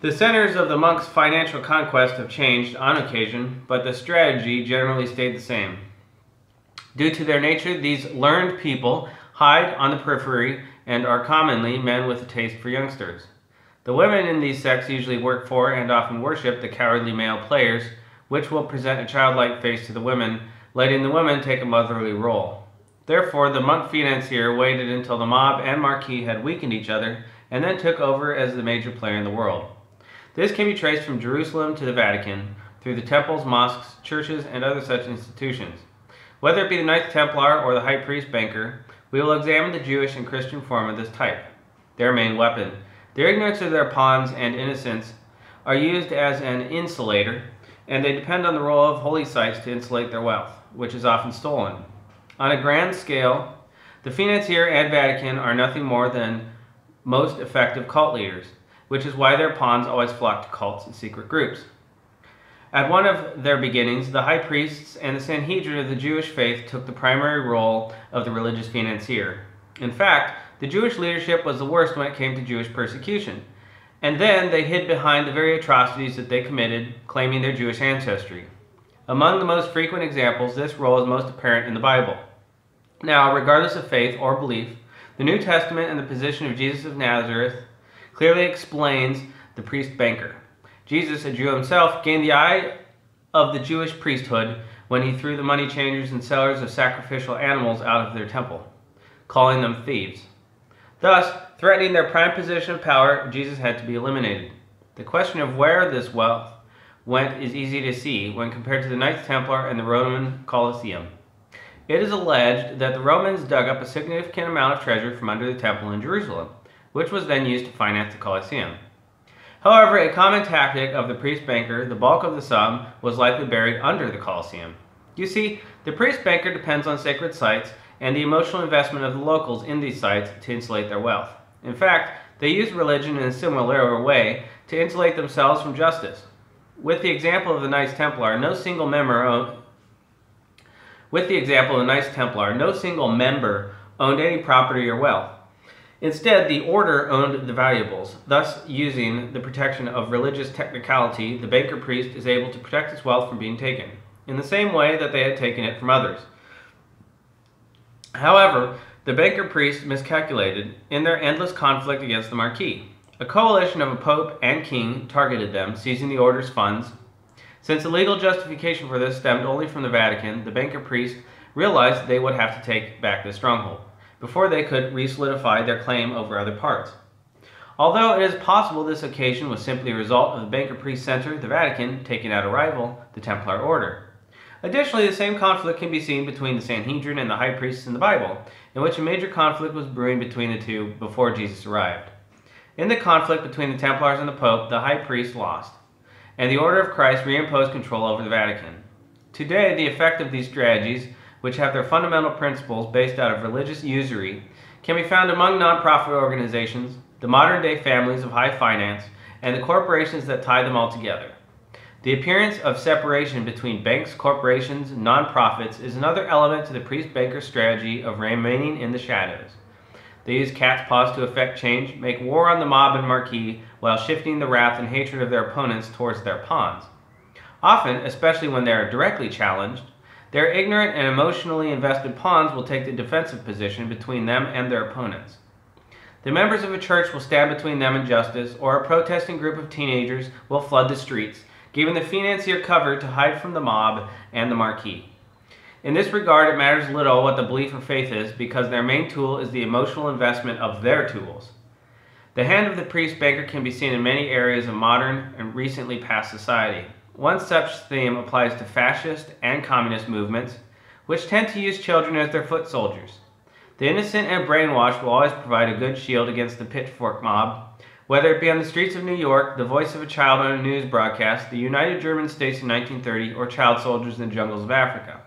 The centers of the monk's financial conquest have changed on occasion, but the strategy generally stayed the same. Due to their nature, these learned people hide on the periphery and are commonly men with a taste for youngsters. The women in these sects usually work for and often worship the cowardly male players, which will present a childlike face to the women, letting the women take a motherly role. Therefore, the monk financier waited until the mob and marquis had weakened each other, and then took over as the major player in the world. This can be traced from Jerusalem to the Vatican, through the temples, mosques, churches, and other such institutions. Whether it be the Knights Templar or the High Priest Banker, we will examine the Jewish and Christian form of this type, their main weapon. Their ignorance of their pawns and innocence are used as an insulator and they depend on the role of holy sites to insulate their wealth, which is often stolen. On a grand scale, the financier and Vatican are nothing more than most effective cult leaders, which is why their pawns always flock to cults and secret groups. At one of their beginnings, the high priests and the Sanhedrin of the Jewish faith took the primary role of the religious financier. In fact, the Jewish leadership was the worst when it came to Jewish persecution. And then they hid behind the very atrocities that they committed, claiming their Jewish ancestry. Among the most frequent examples, this role is most apparent in the Bible. Now, regardless of faith or belief, the New Testament and the position of Jesus of Nazareth clearly explains the priest banker. Jesus, a Jew himself, gained the eye of the Jewish priesthood when he threw the money changers and sellers of sacrificial animals out of their temple, calling them thieves. Thus, threatening their prime position of power, Jesus had to be eliminated. The question of where this wealth went is easy to see when compared to the Knights Templar and the Roman Colosseum. It is alleged that the Romans dug up a significant amount of treasure from under the temple in Jerusalem, which was then used to finance the Colosseum. However, a common tactic of the priest banker, the bulk of the sum was likely buried under the Colosseum. You see, the priest banker depends on sacred sites and the emotional investment of the locals in these sites to insulate their wealth. In fact, they use religion in a similar way to insulate themselves from justice. With the example of the Knights Templar, no single member owned, with the example of the Knights Templar, no single member owned any property or wealth. Instead, the order owned the valuables, thus using the protection of religious technicality, the banker priest is able to protect his wealth from being taken, in the same way that they had taken it from others. However, the banker priest miscalculated in their endless conflict against the Marquis. A coalition of a pope and king targeted them, seizing the order's funds. Since the legal justification for this stemmed only from the Vatican, the banker priest realized they would have to take back the stronghold before they could re-solidify their claim over other parts. Although it is possible this occasion was simply a result of the banker priest center, the Vatican, taking out a rival, the Templar Order. Additionally, the same conflict can be seen between the Sanhedrin and the high priests in the Bible, in which a major conflict was brewing between the two before Jesus arrived. In the conflict between the Templars and the Pope, the high priest lost, and the Order of Christ reimposed control over the Vatican. Today, the effect of these strategies, which have their fundamental principles based out of religious usury, can be found among nonprofit organizations, the modern day families of high finance, and the corporations that tie them all together. The appearance of separation between banks, corporations, and nonprofits is another element to the priest-banker strategy of remaining in the shadows. They use cat's paws to effect change, make war on the mob and marquis, while shifting the wrath and hatred of their opponents towards their pawns. Often, especially when they are directly challenged, their ignorant and emotionally invested pawns will take the defensive position between them and their opponents. The members of a church will stand between them and justice, or a protesting group of teenagers will flood the streets, giving the financier cover to hide from the mob and the marquis. In this regard, it matters little what the belief or faith is because their main tool is the emotional investment of their tools. The hand of the priest banker can be seen in many areas of modern and recently past society. One such theme applies to fascist and communist movements, which tend to use children as their foot soldiers. The innocent and brainwashed will always provide a good shield against the pitchfork mob, whether it be on the streets of New York, the voice of a child on a news broadcast, the United German States in 1930, or child soldiers in the jungles of Africa.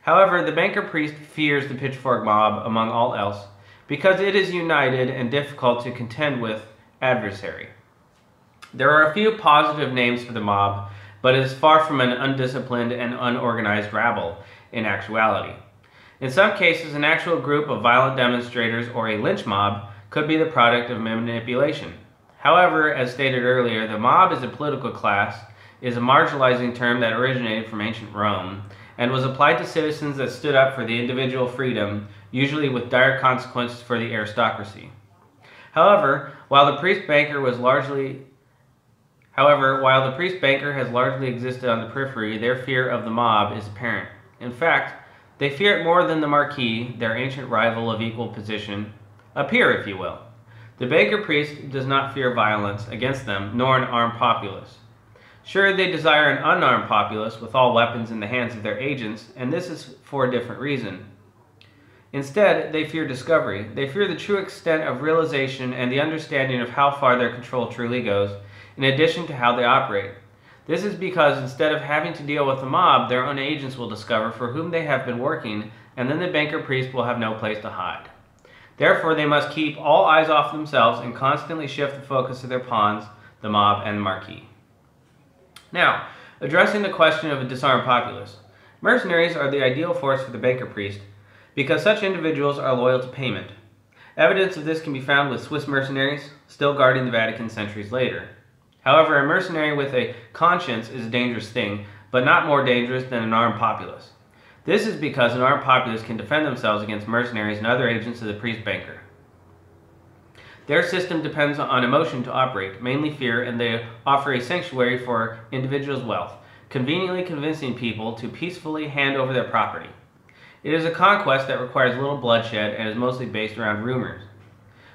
However, the banker priest fears the pitchfork mob among all else because it is united and difficult to contend with adversary. There are a few positive names for the mob, but is far from an undisciplined and unorganized rabble in actuality. In some cases, an actual group of violent demonstrators or a lynch mob could be the product of manipulation. However, as stated earlier, the mob as a political class is a marginalizing term that originated from ancient Rome and was applied to citizens that stood up for the individual freedom, usually with dire consequences for the aristocracy. However, while the priest banker was largely However, while the priest banker has largely existed on the periphery, their fear of the mob is apparent. In fact, they fear it more than the marquis, their ancient rival of equal position, a peer, if you will. The banker priest does not fear violence against them, nor an armed populace. Sure, they desire an unarmed populace with all weapons in the hands of their agents, and this is for a different reason. Instead, they fear discovery. They fear the true extent of realization and the understanding of how far their control truly goes, in addition to how they operate. This is because instead of having to deal with the mob, their own agents will discover for whom they have been working, and then the banker priest will have no place to hide. Therefore, they must keep all eyes off themselves and constantly shift the focus of their pawns, the mob and the marquis. Now, addressing the question of a disarmed populace. Mercenaries are the ideal force for the banker priest because such individuals are loyal to payment. Evidence of this can be found with Swiss mercenaries, still guarding the Vatican centuries later. However, a mercenary with a conscience is a dangerous thing, but not more dangerous than an armed populace. This is because an armed populace can defend themselves against mercenaries and other agents of the priest banker. Their system depends on emotion to operate, mainly fear, and they offer a sanctuary for individuals' wealth, conveniently convincing people to peacefully hand over their property. It is a conquest that requires little bloodshed and is mostly based around rumors.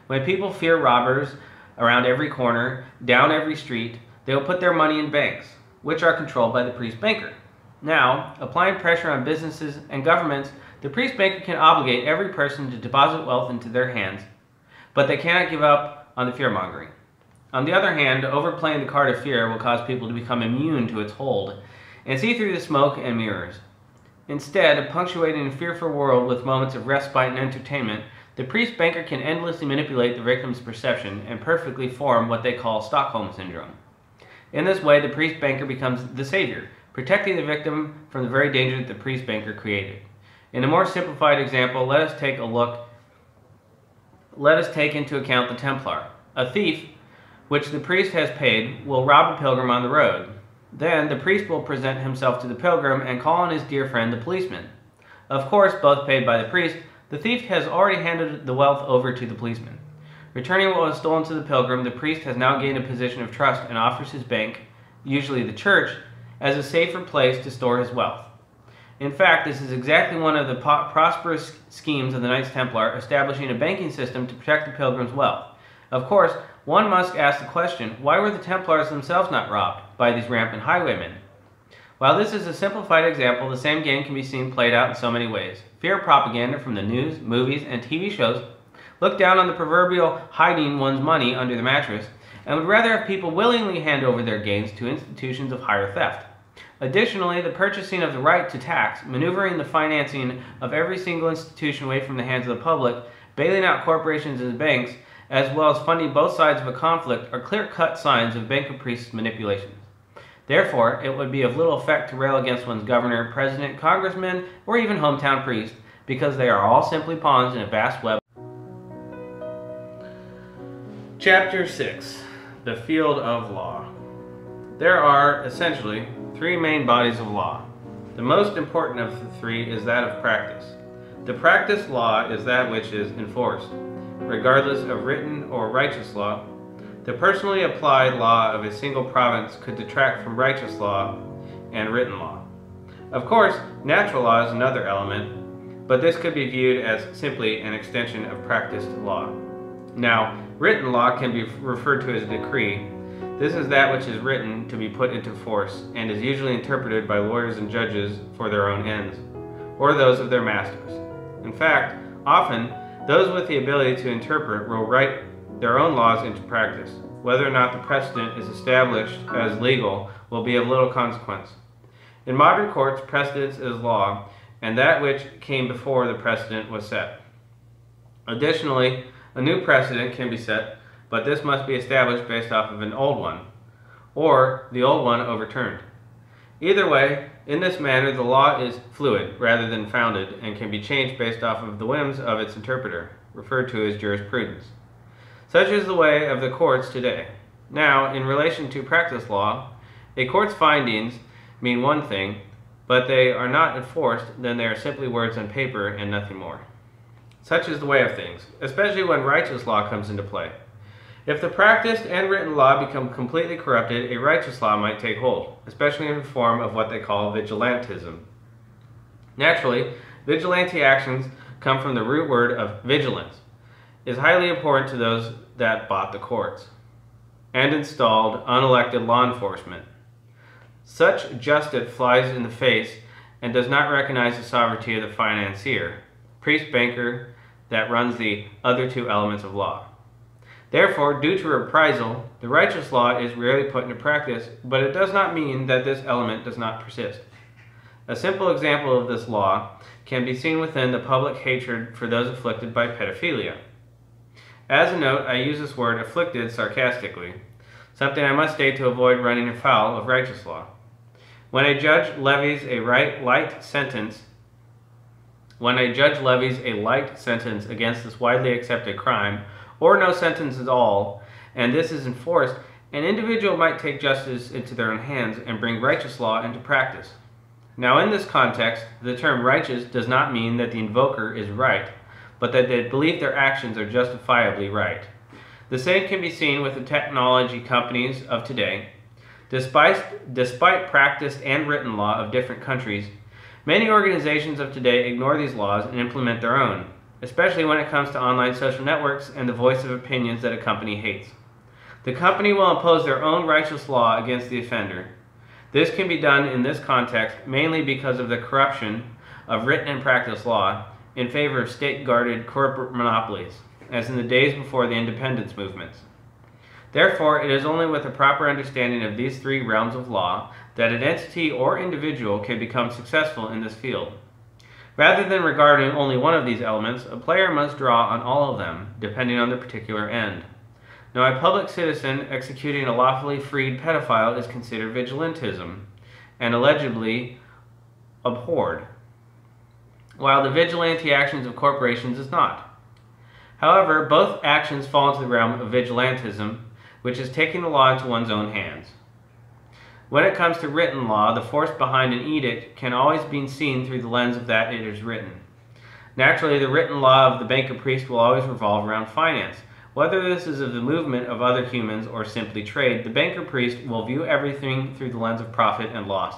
When people fear robbers around every corner, down every street, they will put their money in banks, which are controlled by the priest banker. Now, applying pressure on businesses and governments, the priest banker can obligate every person to deposit wealth into their hands, but they cannot give up on the fear mongering. On the other hand, overplaying the card of fear will cause people to become immune to its hold and see through the smoke and mirrors. Instead, punctuating a fearful world with moments of respite and entertainment, the priest banker can endlessly manipulate the victim's perception and perfectly form what they call Stockholm Syndrome. In this way, the priest banker becomes the savior, protecting the victim from the very danger that the priest banker created. In a more simplified example, let us take a look. Let us take into account the Templar. A thief, which the priest has paid, will rob a pilgrim on the road. Then the priest will present himself to the pilgrim and call on his dear friend the policeman. Of course, both paid by the priest, the thief has already handed the wealth over to the policeman. Returning what was stolen to the pilgrim, the priest has now gained a position of trust and offers his bank, usually the church, as a safer place to store his wealth. In fact, this is exactly one of the prosperous schemes of the Knights Templar, establishing a banking system to protect the pilgrim's wealth. Of course, one must ask the question, why were the Templars themselves not robbed by these rampant highwaymen? While this is a simplified example, the same game can be seen played out in so many ways. Fear propaganda from the news, movies, and TV shows look down on the proverbial hiding one's money under the mattress and would rather have people willingly hand over their gains to institutions of higher theft. Additionally, the purchasing of the right to tax, maneuvering the financing of every single institution away from the hands of the public, bailing out corporations and banks, as well as funding both sides of a conflict are clear-cut signs of banker priest manipulations. Therefore, it would be of little effect to rail against one's governor, president, congressman, or even hometown priest, because they are all simply pawns in a vast web. Chapter 6 The Field of Law There are, essentially, three main bodies of law. The most important of the three is that of practice. The practice law is that which is enforced, regardless of written or righteous law. The personally applied law of a single province could detract from righteous law and written law. Of course, natural law is another element, but this could be viewed as simply an extension of practiced law. Now, written law can be referred to as a decree, this is that which is written to be put into force, and is usually interpreted by lawyers and judges for their own ends, or those of their masters. In fact, often, those with the ability to interpret will write their own laws into practice. Whether or not the precedent is established as legal will be of little consequence. In modern courts, precedence is law, and that which came before the precedent was set. Additionally, a new precedent can be set but this must be established based off of an old one, or the old one overturned. Either way, in this manner, the law is fluid rather than founded and can be changed based off of the whims of its interpreter, referred to as jurisprudence. Such is the way of the courts today. Now, in relation to practice law, a court's findings mean one thing, but they are not enforced, then they are simply words on paper and nothing more. Such is the way of things, especially when righteous law comes into play. If the practiced and written law become completely corrupted, a righteous law might take hold, especially in the form of what they call vigilantism. Naturally, vigilante actions come from the root word of vigilance, is highly important to those that bought the courts, and installed unelected law enforcement. Such justice flies in the face and does not recognize the sovereignty of the financier, priest banker that runs the other two elements of law. Therefore, due to reprisal, the righteous law is rarely put into practice, but it does not mean that this element does not persist. A simple example of this law can be seen within the public hatred for those afflicted by pedophilia. As a note, I use this word afflicted sarcastically, something I must state to avoid running afoul of righteous law. When a judge levies a right, light sentence, when a judge levies a light sentence against this widely accepted crime, or no sentence at all, and this is enforced, an individual might take justice into their own hands and bring righteous law into practice. Now, in this context, the term righteous does not mean that the invoker is right, but that they believe their actions are justifiably right. The same can be seen with the technology companies of today. Despite, despite practiced and written law of different countries, many organizations of today ignore these laws and implement their own especially when it comes to online social networks and the voice of opinions that a company hates. The company will impose their own righteous law against the offender. This can be done in this context mainly because of the corruption of written and practiced law in favor of state-guarded corporate monopolies, as in the days before the independence movements. Therefore, it is only with a proper understanding of these three realms of law that an entity or individual can become successful in this field. Rather than regarding only one of these elements, a player must draw on all of them, depending on the particular end. Now, a public citizen executing a lawfully freed pedophile is considered vigilantism and allegedly abhorred, while the vigilante actions of corporations is not. However, both actions fall into the realm of vigilantism, which is taking the law into one's own hands. When it comes to written law, the force behind an edict can always be seen through the lens of that it is written. Naturally, the written law of the banker priest will always revolve around finance. Whether this is of the movement of other humans or simply trade, the banker priest will view everything through the lens of profit and loss.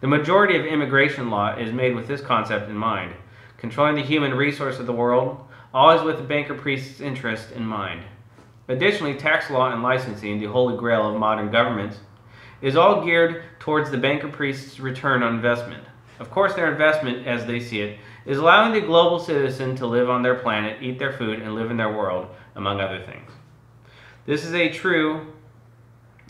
The majority of immigration law is made with this concept in mind, controlling the human resource of the world, always with the banker priest's interest in mind. Additionally, tax law and licensing, the holy grail of modern governments, is all geared towards the banker priest's return on investment. Of course, their investment, as they see it, is allowing the global citizen to live on their planet, eat their food, and live in their world, among other things. This is a true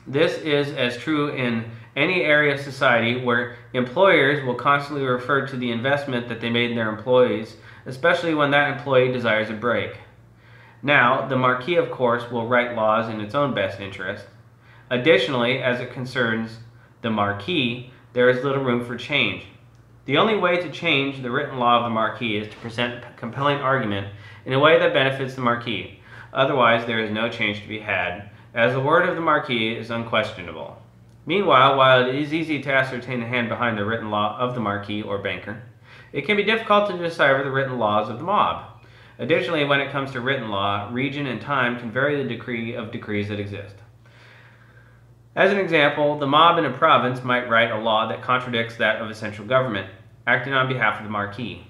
this is as true in any area of society where employers will constantly refer to the investment that they made in their employees, especially when that employee desires a break. Now, the Marquis, of course, will write laws in its own best interest, Additionally, as it concerns the Marquis, there is little room for change. The only way to change the written law of the Marquis is to present a compelling argument in a way that benefits the Marquis. Otherwise, there is no change to be had, as the word of the Marquis is unquestionable. Meanwhile, while it is easy to ascertain the hand behind the written law of the Marquis or banker, it can be difficult to decipher the written laws of the mob. Additionally, when it comes to written law, region and time can vary the degree of decrees that exist. As an example, the mob in a province might write a law that contradicts that of a central government, acting on behalf of the Marquis.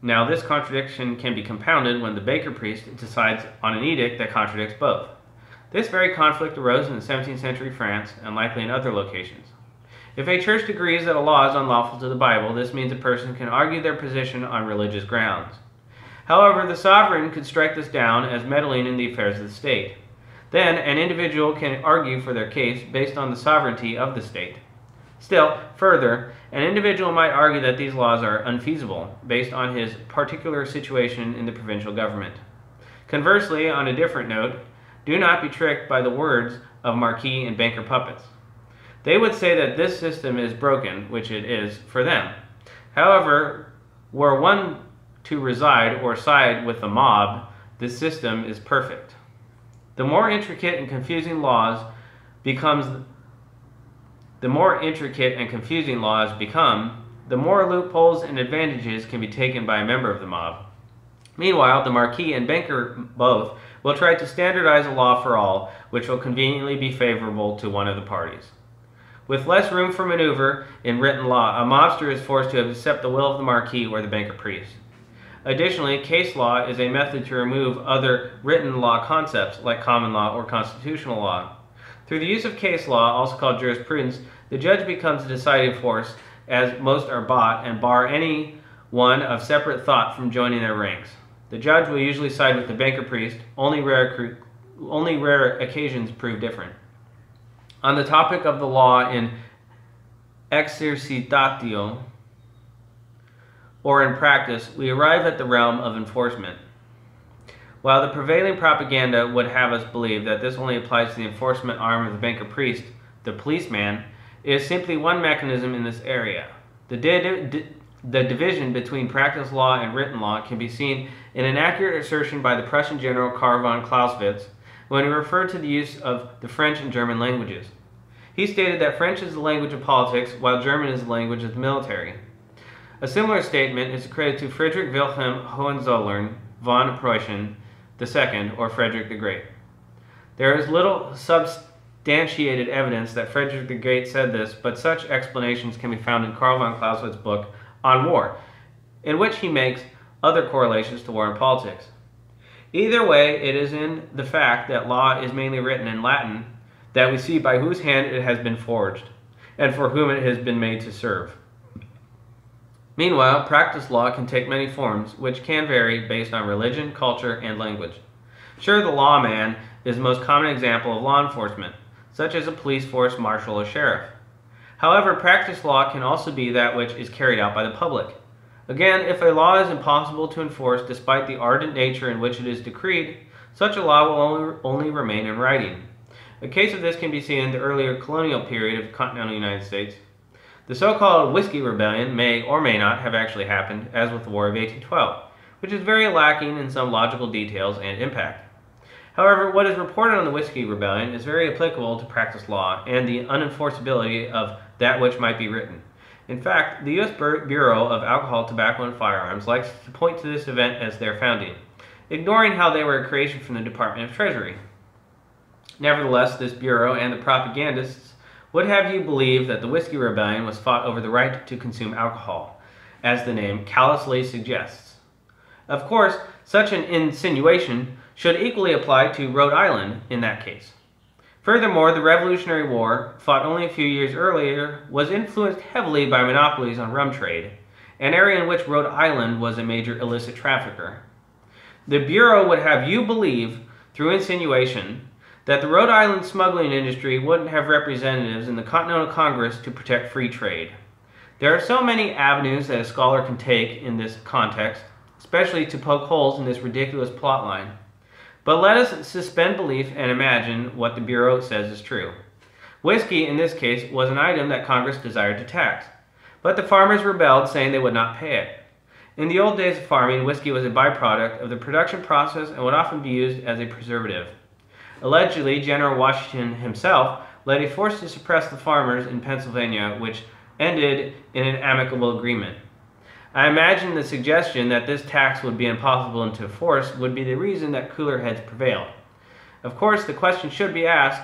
Now, this contradiction can be compounded when the baker priest decides on an edict that contradicts both. This very conflict arose in 17th century France and likely in other locations. If a church agrees that a law is unlawful to the Bible, this means a person can argue their position on religious grounds. However, the sovereign could strike this down as meddling in the affairs of the state. Then, an individual can argue for their case based on the sovereignty of the state. Still, further, an individual might argue that these laws are unfeasible based on his particular situation in the provincial government. Conversely, on a different note, do not be tricked by the words of marquis and banker puppets. They would say that this system is broken, which it is for them. However, were one to reside or side with the mob, this system is perfect. The more intricate and confusing laws becomes the more intricate and confusing laws become, the more loopholes and advantages can be taken by a member of the mob. Meanwhile, the Marquis and banker both will try to standardize a law for all, which will conveniently be favorable to one of the parties. With less room for maneuver in written law, a mobster is forced to accept the will of the Marquis or the banker priest. Additionally, case law is a method to remove other written law concepts like common law or constitutional law. Through the use of case law, also called jurisprudence, the judge becomes a deciding force as most are bought and bar any one of separate thought from joining their ranks. The judge will usually side with the banker priest, only rare, only rare occasions prove different. On the topic of the law in exercitatio, or in practice, we arrive at the realm of enforcement. While the prevailing propaganda would have us believe that this only applies to the enforcement arm of the banker priest, the policeman, is simply one mechanism in this area. The, the division between practice law and written law can be seen in an accurate assertion by the Prussian general Karl von Clausewitz when he referred to the use of the French and German languages. He stated that French is the language of politics, while German is the language of the military. A similar statement is accredited to Friedrich Wilhelm Hohenzollern von Preußen II, or Frederick the Great. There is little substantiated evidence that Frederick the Great said this, but such explanations can be found in Karl von Clausewitz's book on War, in which he makes other correlations to war and politics. Either way, it is in the fact that law is mainly written in Latin that we see by whose hand it has been forged, and for whom it has been made to serve. Meanwhile, practice law can take many forms, which can vary based on religion, culture, and language. Sure, the lawman is the most common example of law enforcement, such as a police force marshal or sheriff. However, practice law can also be that which is carried out by the public. Again, if a law is impossible to enforce despite the ardent nature in which it is decreed, such a law will only, only remain in writing. A case of this can be seen in the earlier colonial period of the continental United States. The so-called Whiskey Rebellion may or may not have actually happened, as with the War of 1812, which is very lacking in some logical details and impact. However, what is reported on the Whiskey Rebellion is very applicable to practice law and the unenforceability of that which might be written. In fact, the U.S. Bureau of Alcohol, Tobacco, and Firearms likes to point to this event as their founding, ignoring how they were a creation from the Department of Treasury. Nevertheless, this bureau and the propagandists would have you believe that the Whiskey Rebellion was fought over the right to consume alcohol, as the name callously suggests. Of course, such an insinuation should equally apply to Rhode Island in that case. Furthermore, the Revolutionary War, fought only a few years earlier, was influenced heavily by monopolies on rum trade, an area in which Rhode Island was a major illicit trafficker. The Bureau would have you believe, through insinuation, that the Rhode Island smuggling industry wouldn't have representatives in the Continental Congress to protect free trade. There are so many avenues that a scholar can take in this context, especially to poke holes in this ridiculous plotline. But let us suspend belief and imagine what the Bureau says is true. Whiskey, in this case, was an item that Congress desired to tax, but the farmers rebelled, saying they would not pay it. In the old days of farming, whiskey was a byproduct of the production process and would often be used as a preservative. Allegedly, General Washington himself led a force to suppress the farmers in Pennsylvania, which ended in an amicable agreement. I imagine the suggestion that this tax would be impossible to enforce would be the reason that cooler heads prevailed. Of course, the question should be asked,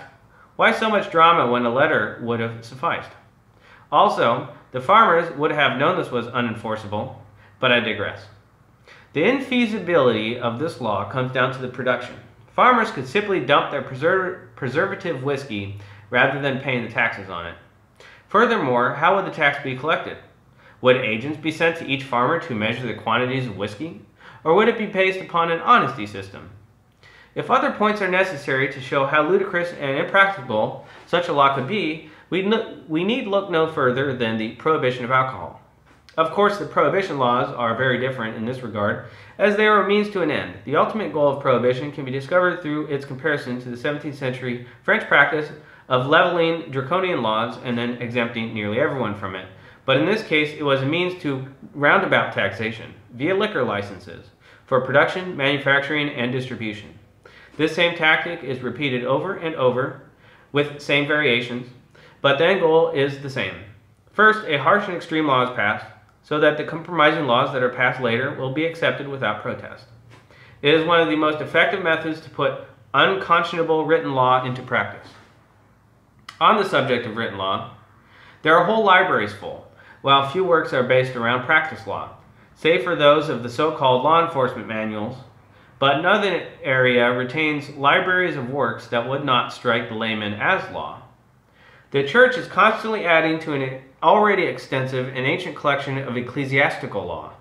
why so much drama when a letter would have sufficed? Also, the farmers would have known this was unenforceable, but I digress. The infeasibility of this law comes down to the production. Farmers could simply dump their preser preservative whiskey rather than paying the taxes on it. Furthermore, how would the tax be collected? Would agents be sent to each farmer to measure the quantities of whiskey? Or would it be based upon an honesty system? If other points are necessary to show how ludicrous and impracticable such a law could be, we, we need look no further than the prohibition of alcohol. Of course, the prohibition laws are very different in this regard, as they are a means to an end. The ultimate goal of prohibition can be discovered through its comparison to the 17th century French practice of leveling draconian laws and then exempting nearly everyone from it. But in this case, it was a means to roundabout taxation via liquor licenses for production, manufacturing, and distribution. This same tactic is repeated over and over with same variations, but the end goal is the same. First, a harsh and extreme law is passed, so that the compromising laws that are passed later will be accepted without protest. It is one of the most effective methods to put unconscionable written law into practice. On the subject of written law, there are whole libraries full, while few works are based around practice law, save for those of the so-called law enforcement manuals, but another area retains libraries of works that would not strike the layman as law. The church is constantly adding to an already extensive and ancient collection of ecclesiastical law.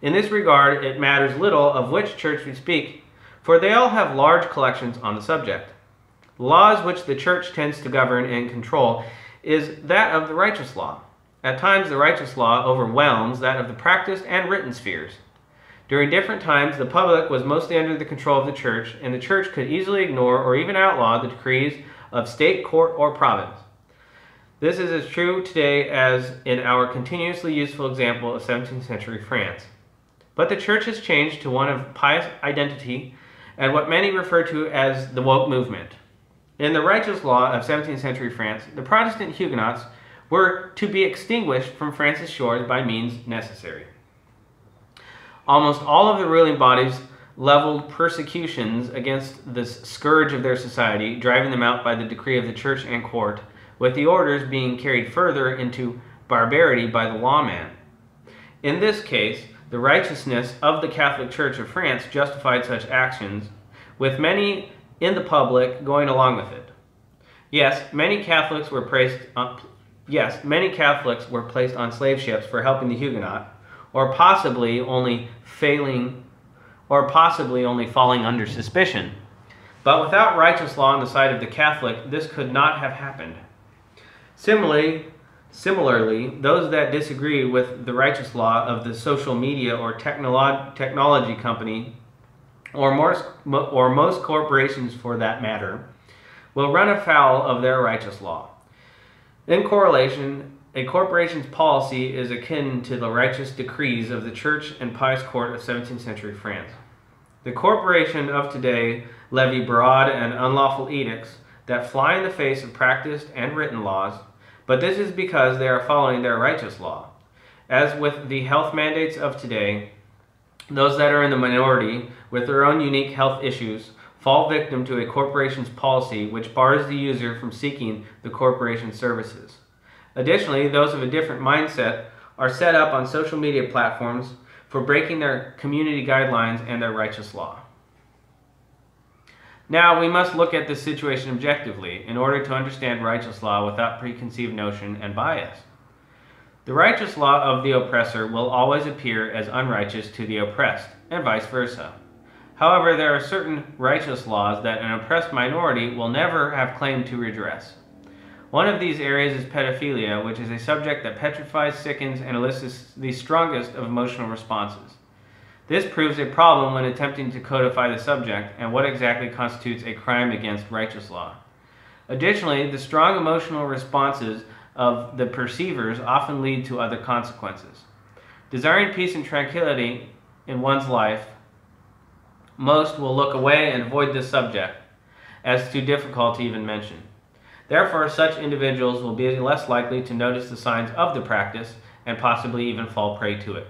In this regard, it matters little of which church we speak, for they all have large collections on the subject. The laws which the church tends to govern and control is that of the righteous law. At times, the righteous law overwhelms that of the practiced and written spheres. During different times, the public was mostly under the control of the church, and the church could easily ignore or even outlaw the decrees of state, court, or province. This is as true today as in our continuously useful example of 17th century France. But the church has changed to one of pious identity and what many refer to as the woke movement. In the righteous law of 17th century France, the Protestant Huguenots were to be extinguished from France's shores by means necessary. Almost all of the ruling bodies leveled persecutions against this scourge of their society, driving them out by the decree of the church and court, with the orders being carried further into barbarity by the lawman. In this case, the righteousness of the Catholic Church of France justified such actions, with many in the public going along with it. Yes, many Catholics were placed on, uh, yes, many Catholics were placed on slave ships for helping the Huguenot, or possibly only failing or possibly only falling under suspicion. But without righteous law on the side of the Catholic, this could not have happened. Similarly, similarly, those that disagree with the righteous law of the social media or technolo technology company, or, more, or most corporations for that matter, will run afoul of their righteous law. In correlation, a corporation's policy is akin to the righteous decrees of the church and pious court of 17th century France. The corporation of today levy broad and unlawful edicts that fly in the face of practiced and written laws, but this is because they are following their righteous law. As with the health mandates of today, those that are in the minority with their own unique health issues fall victim to a corporation's policy which bars the user from seeking the corporation's services. Additionally, those of a different mindset are set up on social media platforms for breaking their community guidelines and their righteous law. Now, we must look at this situation objectively in order to understand righteous law without preconceived notion and bias. The righteous law of the oppressor will always appear as unrighteous to the oppressed, and vice versa. However, there are certain righteous laws that an oppressed minority will never have claim to redress. One of these areas is pedophilia, which is a subject that petrifies, sickens, and elicits the strongest of emotional responses. This proves a problem when attempting to codify the subject and what exactly constitutes a crime against righteous law. Additionally, the strong emotional responses of the perceivers often lead to other consequences. Desiring peace and tranquility in one's life, most will look away and avoid this subject, as too difficult to even mention. Therefore, such individuals will be less likely to notice the signs of the practice and possibly even fall prey to it.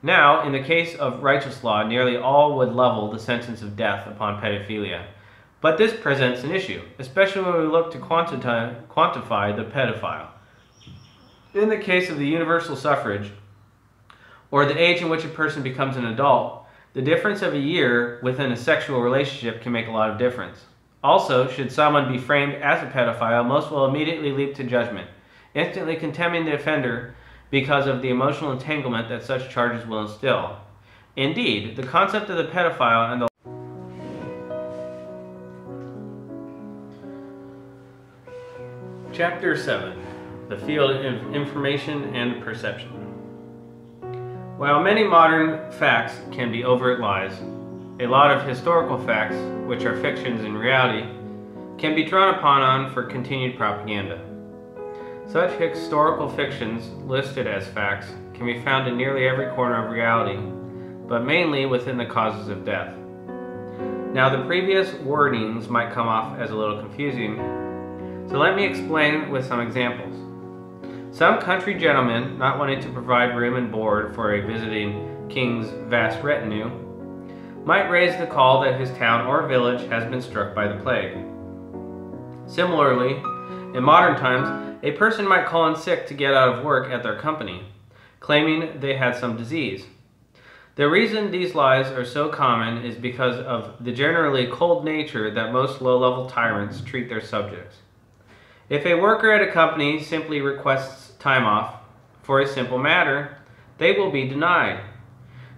Now, in the case of righteous law, nearly all would level the sentence of death upon pedophilia. But this presents an issue, especially when we look to quantify, quantify the pedophile. In the case of the universal suffrage, or the age in which a person becomes an adult, the difference of a year within a sexual relationship can make a lot of difference. Also, should someone be framed as a pedophile, most will immediately leap to judgment, instantly condemning the offender because of the emotional entanglement that such charges will instill. Indeed, the concept of the pedophile and the Chapter 7 The Field of Information and Perception. While many modern facts can be overt lies, a lot of historical facts, which are fictions in reality, can be drawn upon on for continued propaganda. Such historical fictions, listed as facts, can be found in nearly every corner of reality, but mainly within the causes of death. Now, the previous wordings might come off as a little confusing, so let me explain with some examples. Some country gentleman, not wanting to provide room and board for a visiting king's vast retinue, might raise the call that his town or village has been struck by the plague. Similarly, in modern times, a person might call in sick to get out of work at their company, claiming they had some disease. The reason these lies are so common is because of the generally cold nature that most low-level tyrants treat their subjects. If a worker at a company simply requests time off for a simple matter, they will be denied.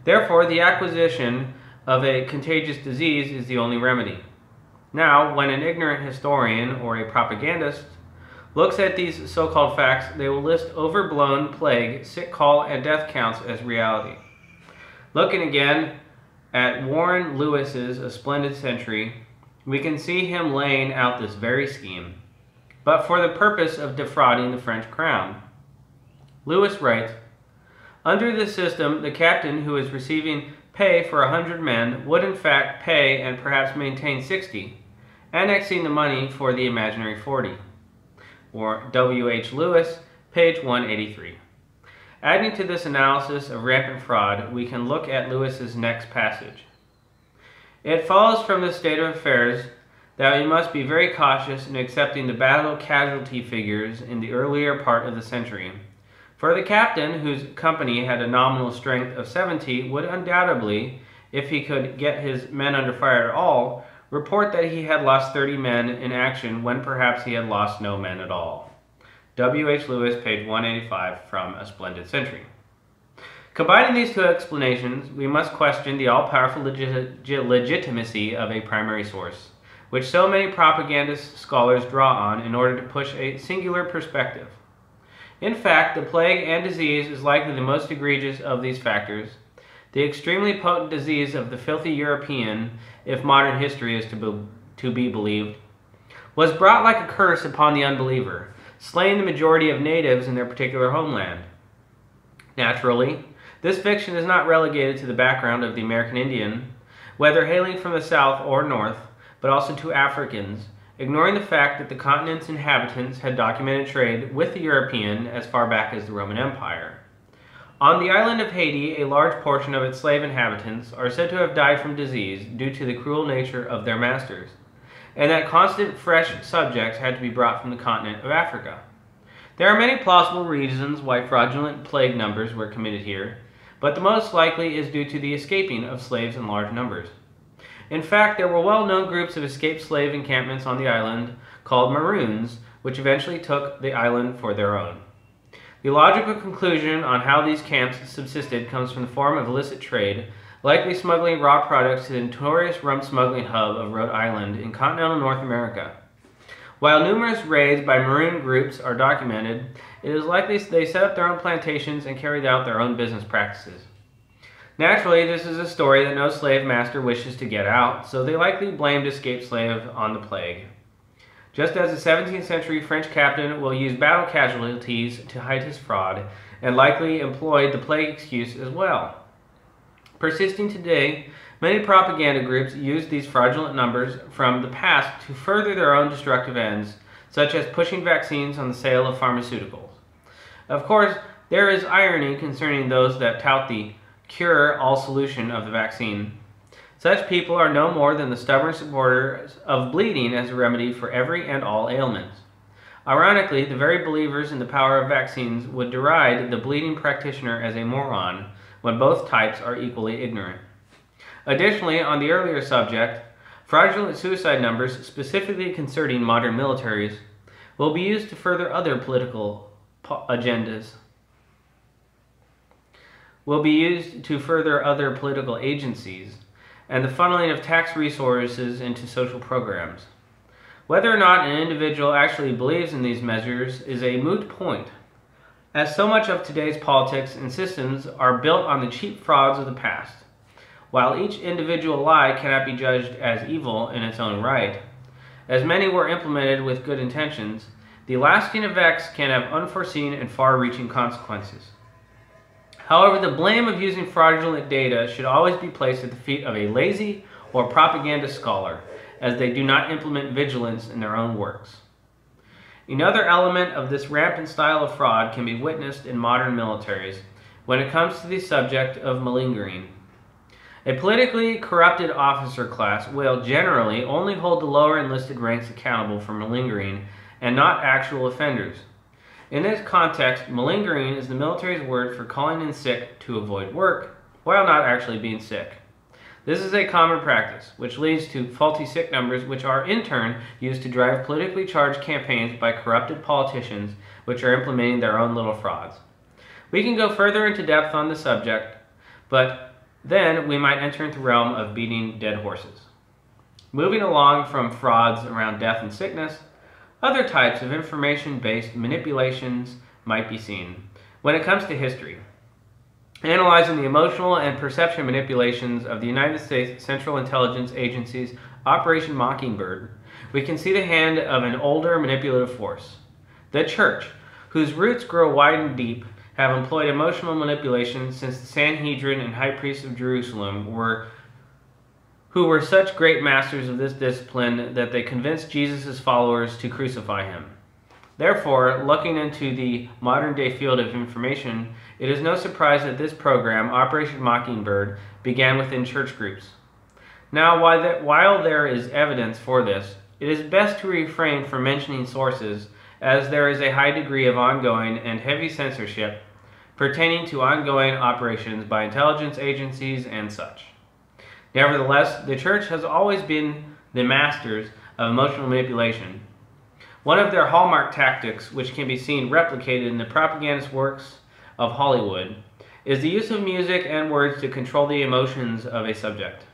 Therefore, the acquisition of a contagious disease is the only remedy. Now, when an ignorant historian or a propagandist looks at these so-called facts, they will list overblown plague, sick call, and death counts as reality. Looking again at Warren Lewis's A Splendid Century, we can see him laying out this very scheme, but for the purpose of defrauding the French crown. Lewis writes, Under this system, the captain who is receiving pay for a hundred men would in fact pay and perhaps maintain sixty, annexing the money for the imaginary forty or W.H. Lewis, page 183. Adding to this analysis of rampant fraud, we can look at Lewis's next passage. It follows from this state of affairs that we must be very cautious in accepting the battle casualty figures in the earlier part of the century. For the captain, whose company had a nominal strength of 70, would undoubtedly, if he could get his men under fire at all, report that he had lost 30 men in action when perhaps he had lost no men at all. W.H. Lewis, page 185 from A Splendid Century. Combining these two explanations, we must question the all-powerful legitimacy of a primary source, which so many propagandist scholars draw on in order to push a singular perspective. In fact, the plague and disease is likely the most egregious of these factors, the extremely potent disease of the filthy European, if modern history is to be, to be believed, was brought like a curse upon the unbeliever, slaying the majority of natives in their particular homeland. Naturally, this fiction is not relegated to the background of the American Indian, whether hailing from the south or north, but also to Africans, ignoring the fact that the continent's inhabitants had documented trade with the European as far back as the Roman Empire. On the island of Haiti, a large portion of its slave inhabitants are said to have died from disease due to the cruel nature of their masters, and that constant fresh subjects had to be brought from the continent of Africa. There are many plausible reasons why fraudulent plague numbers were committed here, but the most likely is due to the escaping of slaves in large numbers. In fact, there were well-known groups of escaped slave encampments on the island called Maroons, which eventually took the island for their own. The logical conclusion on how these camps subsisted comes from the form of illicit trade, likely smuggling raw products to the notorious rum smuggling hub of Rhode Island in continental North America. While numerous raids by maroon groups are documented, it is likely they set up their own plantations and carried out their own business practices. Naturally, this is a story that no slave master wishes to get out, so they likely blamed escaped slave on the plague. Just as a 17th century French captain will use battle casualties to hide his fraud, and likely employed the plague excuse as well. Persisting today, many propaganda groups use these fraudulent numbers from the past to further their own destructive ends, such as pushing vaccines on the sale of pharmaceuticals. Of course, there is irony concerning those that tout the cure-all solution of the vaccine such people are no more than the stubborn supporters of bleeding as a remedy for every and all ailments. Ironically, the very believers in the power of vaccines would deride the bleeding practitioner as a moron when both types are equally ignorant. Additionally, on the earlier subject, fraudulent suicide numbers, specifically concerning modern militaries, will be used to further other political agendas. Will be used to further other political agencies and the funneling of tax resources into social programs. Whether or not an individual actually believes in these measures is a moot point, as so much of today's politics and systems are built on the cheap frauds of the past. While each individual lie cannot be judged as evil in its own right, as many were implemented with good intentions, the lasting effects can have unforeseen and far-reaching consequences. However, the blame of using fraudulent data should always be placed at the feet of a lazy or propaganda scholar, as they do not implement vigilance in their own works. Another element of this rampant style of fraud can be witnessed in modern militaries when it comes to the subject of malingering. A politically corrupted officer class will generally only hold the lower enlisted ranks accountable for malingering and not actual offenders. In this context, malingering is the military's word for calling in sick to avoid work, while not actually being sick. This is a common practice, which leads to faulty sick numbers, which are in turn used to drive politically charged campaigns by corrupted politicians, which are implementing their own little frauds. We can go further into depth on the subject, but Then we might enter into the realm of beating dead horses. Moving along from frauds around death and sickness, other types of information-based manipulations might be seen when it comes to history. Analyzing the emotional and perception manipulations of the United States Central Intelligence Agency's Operation Mockingbird, we can see the hand of an older manipulative force. The church, whose roots grow wide and deep, have employed emotional manipulation since the Sanhedrin and high priests of Jerusalem were who were such great masters of this discipline that they convinced Jesus' followers to crucify him. Therefore, looking into the modern day field of information, it is no surprise that this program, Operation Mockingbird, began within church groups. Now, while there is evidence for this, it is best to refrain from mentioning sources as there is a high degree of ongoing and heavy censorship pertaining to ongoing operations by intelligence agencies and such. Nevertheless, the church has always been the masters of emotional manipulation. One of their hallmark tactics, which can be seen replicated in the propagandist works of Hollywood, is the use of music and words to control the emotions of a subject.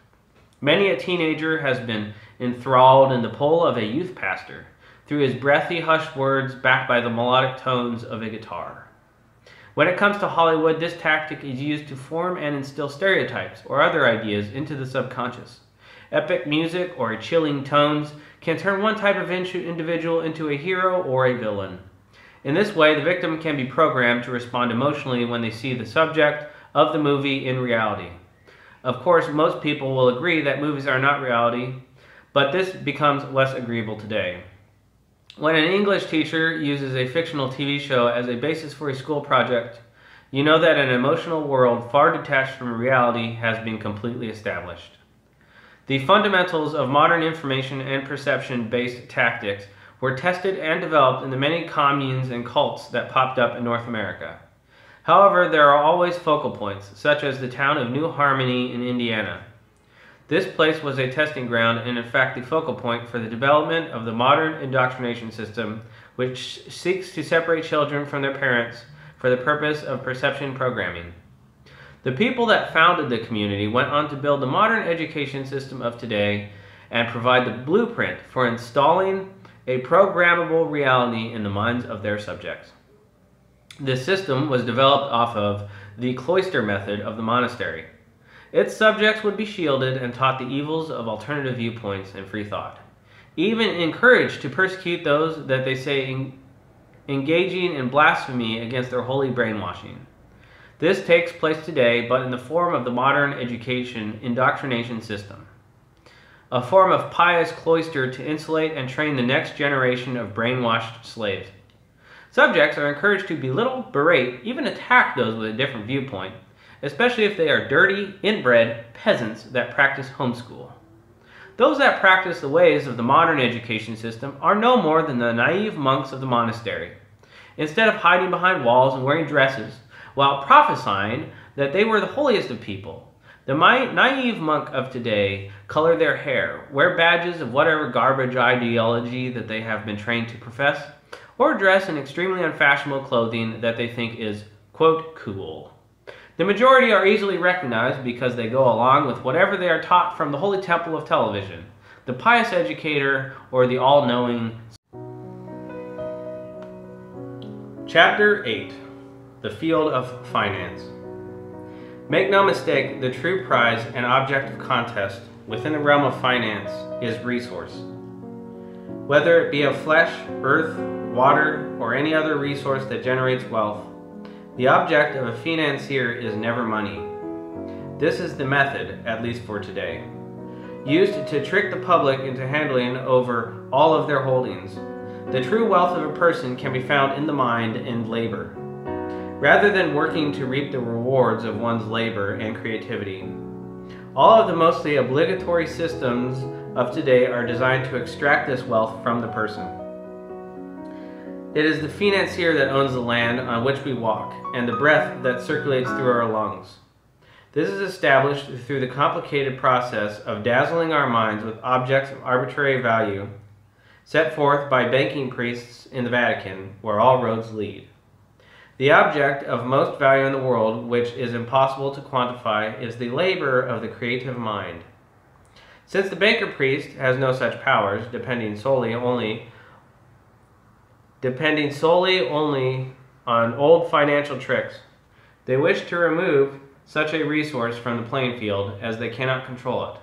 Many a teenager has been enthralled in the pull of a youth pastor through his breathy, hushed words backed by the melodic tones of a guitar. When it comes to Hollywood, this tactic is used to form and instill stereotypes or other ideas into the subconscious. Epic music or chilling tones can turn one type of individual into a hero or a villain. In this way, the victim can be programmed to respond emotionally when they see the subject of the movie in reality. Of course, most people will agree that movies are not reality, but this becomes less agreeable today. When an English teacher uses a fictional TV show as a basis for a school project, you know that an emotional world far detached from reality has been completely established. The fundamentals of modern information and perception based tactics were tested and developed in the many communes and cults that popped up in North America. However, there are always focal points, such as the town of New Harmony in Indiana, this place was a testing ground and in fact the focal point for the development of the modern indoctrination system which seeks to separate children from their parents for the purpose of perception programming. The people that founded the community went on to build the modern education system of today and provide the blueprint for installing a programmable reality in the minds of their subjects. This system was developed off of the cloister method of the monastery. Its subjects would be shielded and taught the evils of alternative viewpoints and free thought, even encouraged to persecute those that they say en engaging in blasphemy against their holy brainwashing. This takes place today, but in the form of the modern education indoctrination system, a form of pious cloister to insulate and train the next generation of brainwashed slaves. Subjects are encouraged to belittle, berate, even attack those with a different viewpoint, especially if they are dirty, inbred peasants that practice homeschool. Those that practice the ways of the modern education system are no more than the naive monks of the monastery. Instead of hiding behind walls and wearing dresses, while prophesying that they were the holiest of people, the naive monk of today color their hair, wear badges of whatever garbage ideology that they have been trained to profess, or dress in extremely unfashionable clothing that they think is, quote, cool. The majority are easily recognized because they go along with whatever they are taught from the Holy Temple of Television, the pious educator, or the all-knowing. Chapter 8 The Field of Finance Make no mistake, the true prize and object of contest within the realm of finance is resource. Whether it be of flesh, earth, water, or any other resource that generates wealth, the object of a financier is never money. This is the method, at least for today, used to trick the public into handling over all of their holdings. The true wealth of a person can be found in the mind and labor, rather than working to reap the rewards of one's labor and creativity. All of the mostly obligatory systems of today are designed to extract this wealth from the person. It is the financier that owns the land on which we walk, and the breath that circulates through our lungs. This is established through the complicated process of dazzling our minds with objects of arbitrary value, set forth by banking priests in the Vatican, where all roads lead. The object of most value in the world, which is impossible to quantify, is the labor of the creative mind. Since the banker priest has no such powers, depending solely only depending solely only on old financial tricks, they wish to remove such a resource from the playing field as they cannot control it.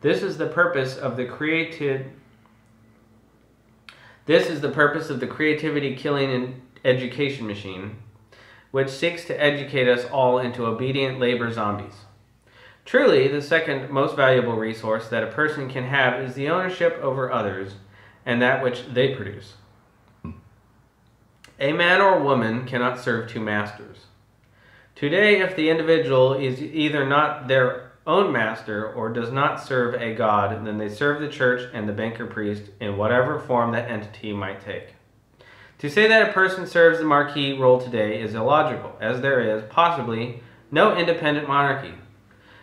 This is the purpose of the created this is the purpose of the creativity killing and education machine, which seeks to educate us all into obedient labor zombies. Truly, the second most valuable resource that a person can have is the ownership over others and that which they produce. A man or woman cannot serve two masters. Today, if the individual is either not their own master or does not serve a god, then they serve the church and the banker priest in whatever form that entity might take. To say that a person serves the marquis role today is illogical, as there is, possibly, no independent monarchy.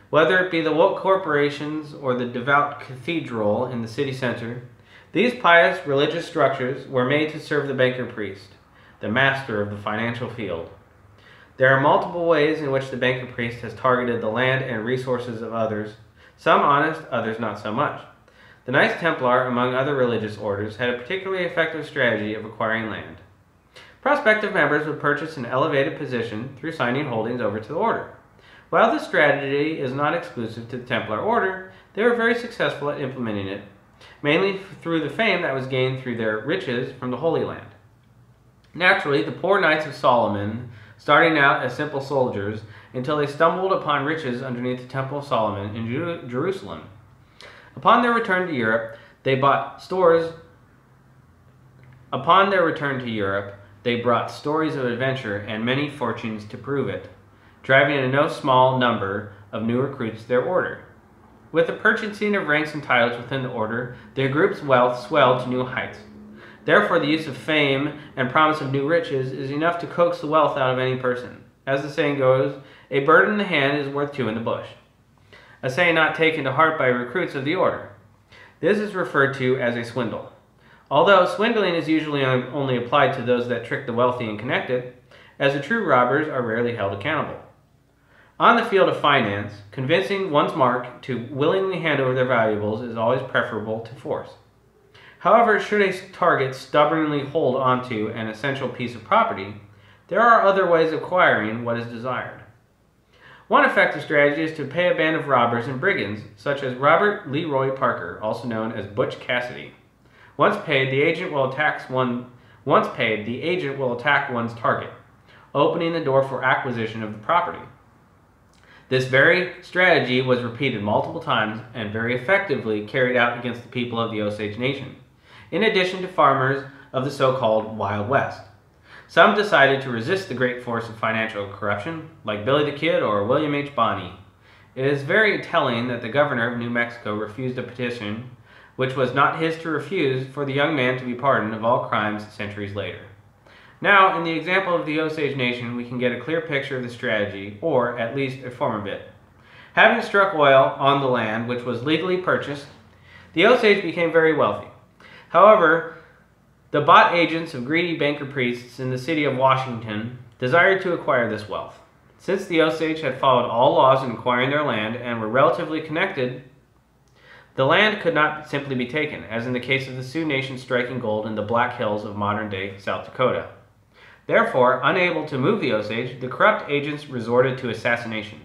Whether it be the woke corporations or the devout cathedral in the city center, these pious religious structures were made to serve the banker priest, the master of the financial field. There are multiple ways in which the banker priest has targeted the land and resources of others, some honest, others not so much. The Knights Templar, among other religious orders, had a particularly effective strategy of acquiring land. Prospective members would purchase an elevated position through signing holdings over to the order. While this strategy is not exclusive to the Templar order, they were very successful at implementing it, mainly through the fame that was gained through their riches from the Holy Land. Naturally, the poor Knights of Solomon, starting out as simple soldiers, until they stumbled upon riches underneath the Temple of Solomon in Jerusalem. Upon their return to Europe, they bought stores. Upon their return to Europe, they brought stories of adventure and many fortunes to prove it, driving a no small number of new recruits to their order. With the purchasing of ranks and titles within the order, their group's wealth swelled to new heights. Therefore, the use of fame and promise of new riches is enough to coax the wealth out of any person. As the saying goes, a bird in the hand is worth two in the bush a saying not taken to heart by recruits of the order. This is referred to as a swindle. Although swindling is usually only applied to those that trick the wealthy and connected, as the true robbers are rarely held accountable. On the field of finance, convincing one's mark to willingly hand over their valuables is always preferable to force. However, should a target stubbornly hold onto an essential piece of property, there are other ways of acquiring what is desired. One effective strategy is to pay a band of robbers and brigands, such as Robert Leroy Parker, also known as Butch Cassidy. Once paid, the agent will attack one. Once paid, the agent will attack one's target, opening the door for acquisition of the property. This very strategy was repeated multiple times and very effectively carried out against the people of the Osage Nation, in addition to farmers of the so-called Wild West. Some decided to resist the great force of financial corruption, like Billy the Kid or William H. Bonney. It is very telling that the governor of New Mexico refused a petition, which was not his to refuse, for the young man to be pardoned of all crimes centuries later. Now, in the example of the Osage Nation, we can get a clear picture of the strategy, or at least a form of it. Having struck oil on the land, which was legally purchased, the Osage became very wealthy. However, the bought agents of greedy banker priests in the city of Washington desired to acquire this wealth. Since the Osage had followed all laws in acquiring their land and were relatively connected, the land could not simply be taken, as in the case of the Sioux Nation striking gold in the Black Hills of modern-day South Dakota. Therefore, unable to move the Osage, the corrupt agents resorted to assassination.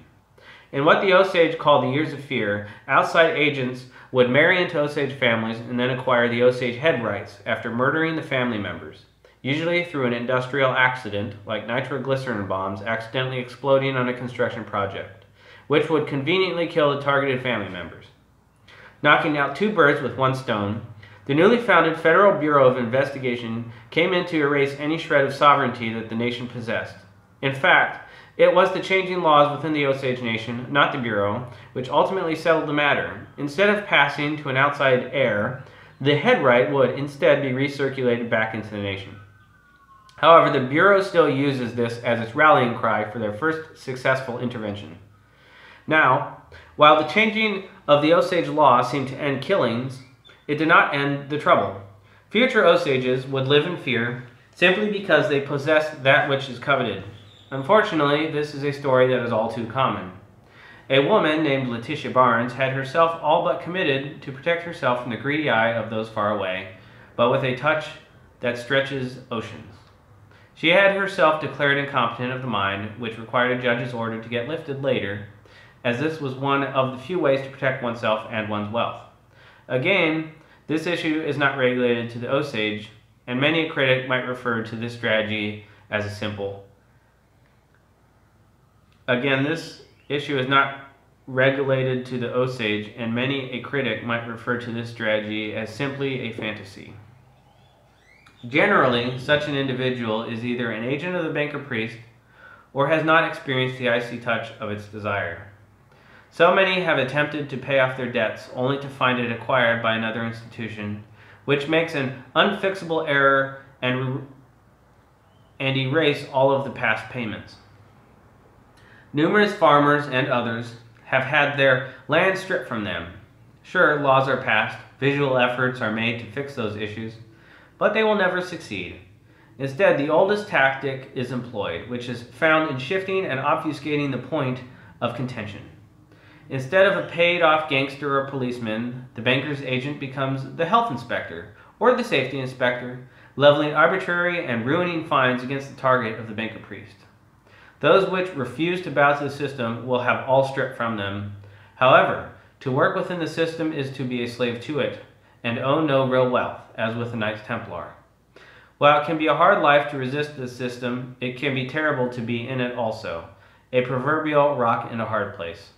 In what the Osage called the Years of Fear, outside agents would marry into Osage families and then acquire the Osage head rights after murdering the family members, usually through an industrial accident like nitroglycerin bombs accidentally exploding on a construction project, which would conveniently kill the targeted family members. Knocking out two birds with one stone, the newly founded Federal Bureau of Investigation came in to erase any shred of sovereignty that the nation possessed. In fact, it was the changing laws within the Osage Nation, not the Bureau, which ultimately settled the matter. Instead of passing to an outside heir, the head right would instead be recirculated back into the nation. However, the Bureau still uses this as its rallying cry for their first successful intervention. Now, while the changing of the Osage law seemed to end killings, it did not end the trouble. Future Osages would live in fear simply because they possessed that which is coveted. Unfortunately, this is a story that is all too common. A woman named Letitia Barnes had herself all but committed to protect herself from the greedy eye of those far away, but with a touch that stretches oceans. She had herself declared incompetent of the mind, which required a judge's order to get lifted later, as this was one of the few ways to protect oneself and one's wealth. Again, this issue is not regulated to the Osage, and many a critic might refer to this strategy as a simple. Again, this issue is not regulated to the Osage, and many a critic might refer to this strategy as simply a fantasy. Generally, such an individual is either an agent of the banker priest or has not experienced the icy touch of its desire. So many have attempted to pay off their debts only to find it acquired by another institution, which makes an unfixable error and, and erase all of the past payments. Numerous farmers and others have had their land stripped from them. Sure, laws are passed, visual efforts are made to fix those issues, but they will never succeed. Instead, the oldest tactic is employed, which is found in shifting and obfuscating the point of contention. Instead of a paid off gangster or policeman, the banker's agent becomes the health inspector or the safety inspector, leveling arbitrary and ruining fines against the target of the banker priest. Those which refuse to bow to the system will have all stripped from them. However, to work within the system is to be a slave to it, and own no real wealth, as with the Knights Templar. While it can be a hard life to resist this system, it can be terrible to be in it also, a proverbial rock in a hard place.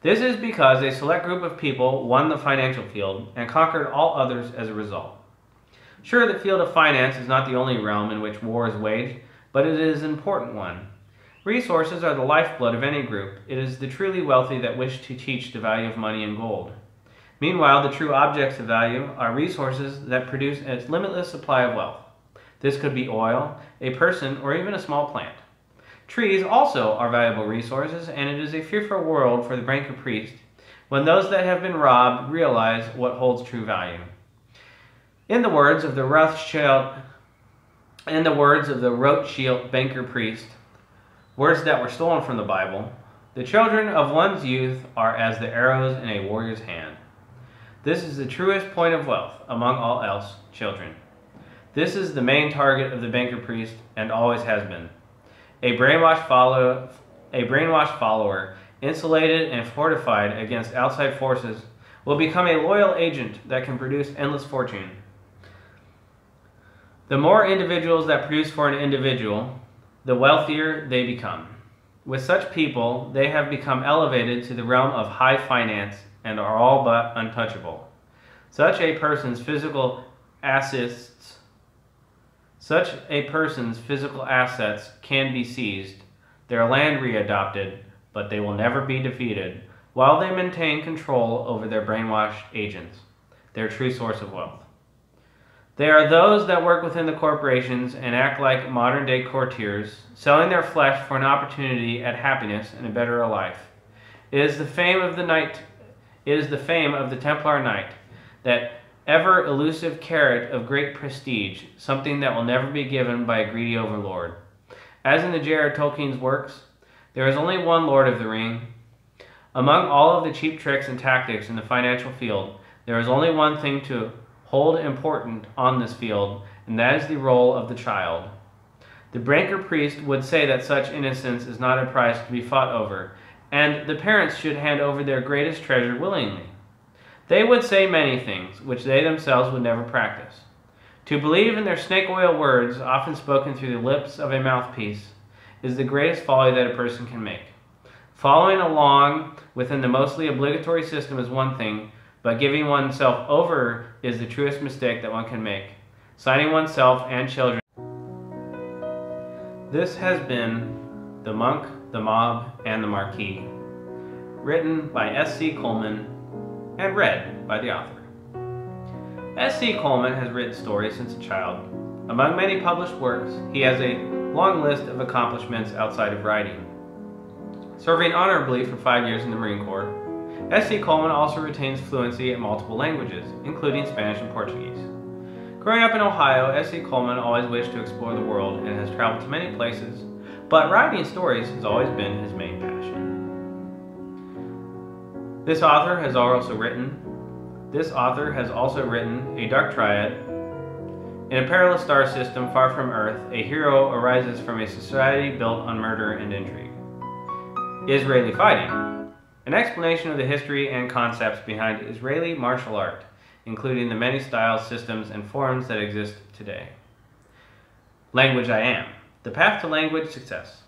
This is because a select group of people won the financial field and conquered all others as a result. Sure, the field of finance is not the only realm in which war is waged, but it is an important one. Resources are the lifeblood of any group. It is the truly wealthy that wish to teach the value of money and gold. Meanwhile, the true objects of value are resources that produce a limitless supply of wealth. This could be oil, a person, or even a small plant. Trees also are valuable resources, and it is a fearful world for the banker priest when those that have been robbed realize what holds true value. In the words of the Rothschild, in the words of the Rothschild banker priest, words that were stolen from the Bible, the children of one's youth are as the arrows in a warrior's hand. This is the truest point of wealth among all else, children. This is the main target of the banker priest and always has been. A brainwashed follower, a brainwashed follower, insulated and fortified against outside forces, will become a loyal agent that can produce endless fortune. The more individuals that produce for an individual, the wealthier they become. With such people, they have become elevated to the realm of high finance and are all but untouchable. Such a person's physical assets such a person's physical assets can be seized, their land readopted, but they will never be defeated while they maintain control over their brainwashed agents, their true source of wealth. They are those that work within the corporations and act like modern day courtiers, selling their flesh for an opportunity at happiness and a better life. It is the fame of the knight it is the fame of the Templar Knight, that ever elusive carrot of great prestige, something that will never be given by a greedy overlord. As in the J.R. Tolkien's works, there is only one Lord of the Ring. Among all of the cheap tricks and tactics in the financial field, there is only one thing to hold important on this field, and that is the role of the child. The Banker priest would say that such innocence is not a prize to be fought over, and the parents should hand over their greatest treasure willingly. They would say many things which they themselves would never practice. To believe in their snake oil words, often spoken through the lips of a mouthpiece, is the greatest folly that a person can make. Following along within the mostly obligatory system is one thing, but giving oneself over is the truest mistake that one can make. Signing oneself and children. This has been The Monk the Mob, and the Marquis. Written by S.C. Coleman and read by the author. S.C. Coleman has written stories since a child. Among many published works, he has a long list of accomplishments outside of writing. Serving honorably for five years in the Marine Corps, S.C. Coleman also retains fluency in multiple languages, including Spanish and Portuguese. Growing up in Ohio, S.C. Coleman always wished to explore the world and has traveled to many places, but writing stories has always been his main passion. This author has also written this author has also written A Dark Triad. In a perilous star system far from Earth, a hero arises from a society built on murder and intrigue. Israeli fighting. An explanation of the history and concepts behind Israeli martial art, including the many styles, systems, and forms that exist today. Language I Am. The path to language success.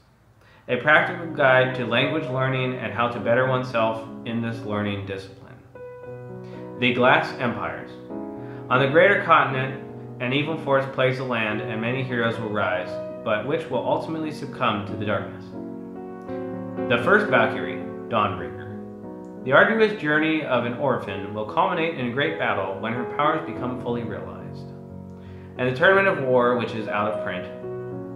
A practical guide to language learning and how to better oneself in this learning discipline. The Glass Empires. On the greater continent, an evil force plagues the land, and many heroes will rise, but which will ultimately succumb to the darkness. The first Valkyrie, Dawnbreaker. The arduous journey of an orphan will culminate in a great battle when her powers become fully realized. And the Tournament of War, which is out of print,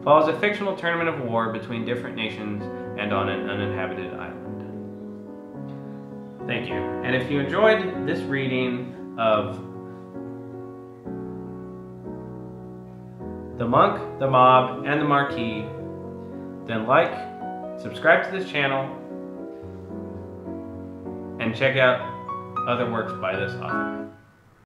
follows a fictional tournament of war between different nations and on an uninhabited island. Thank you. And if you enjoyed this reading of The Monk, The Mob, and The Marquis, then like, subscribe to this channel, and check out other works by this author.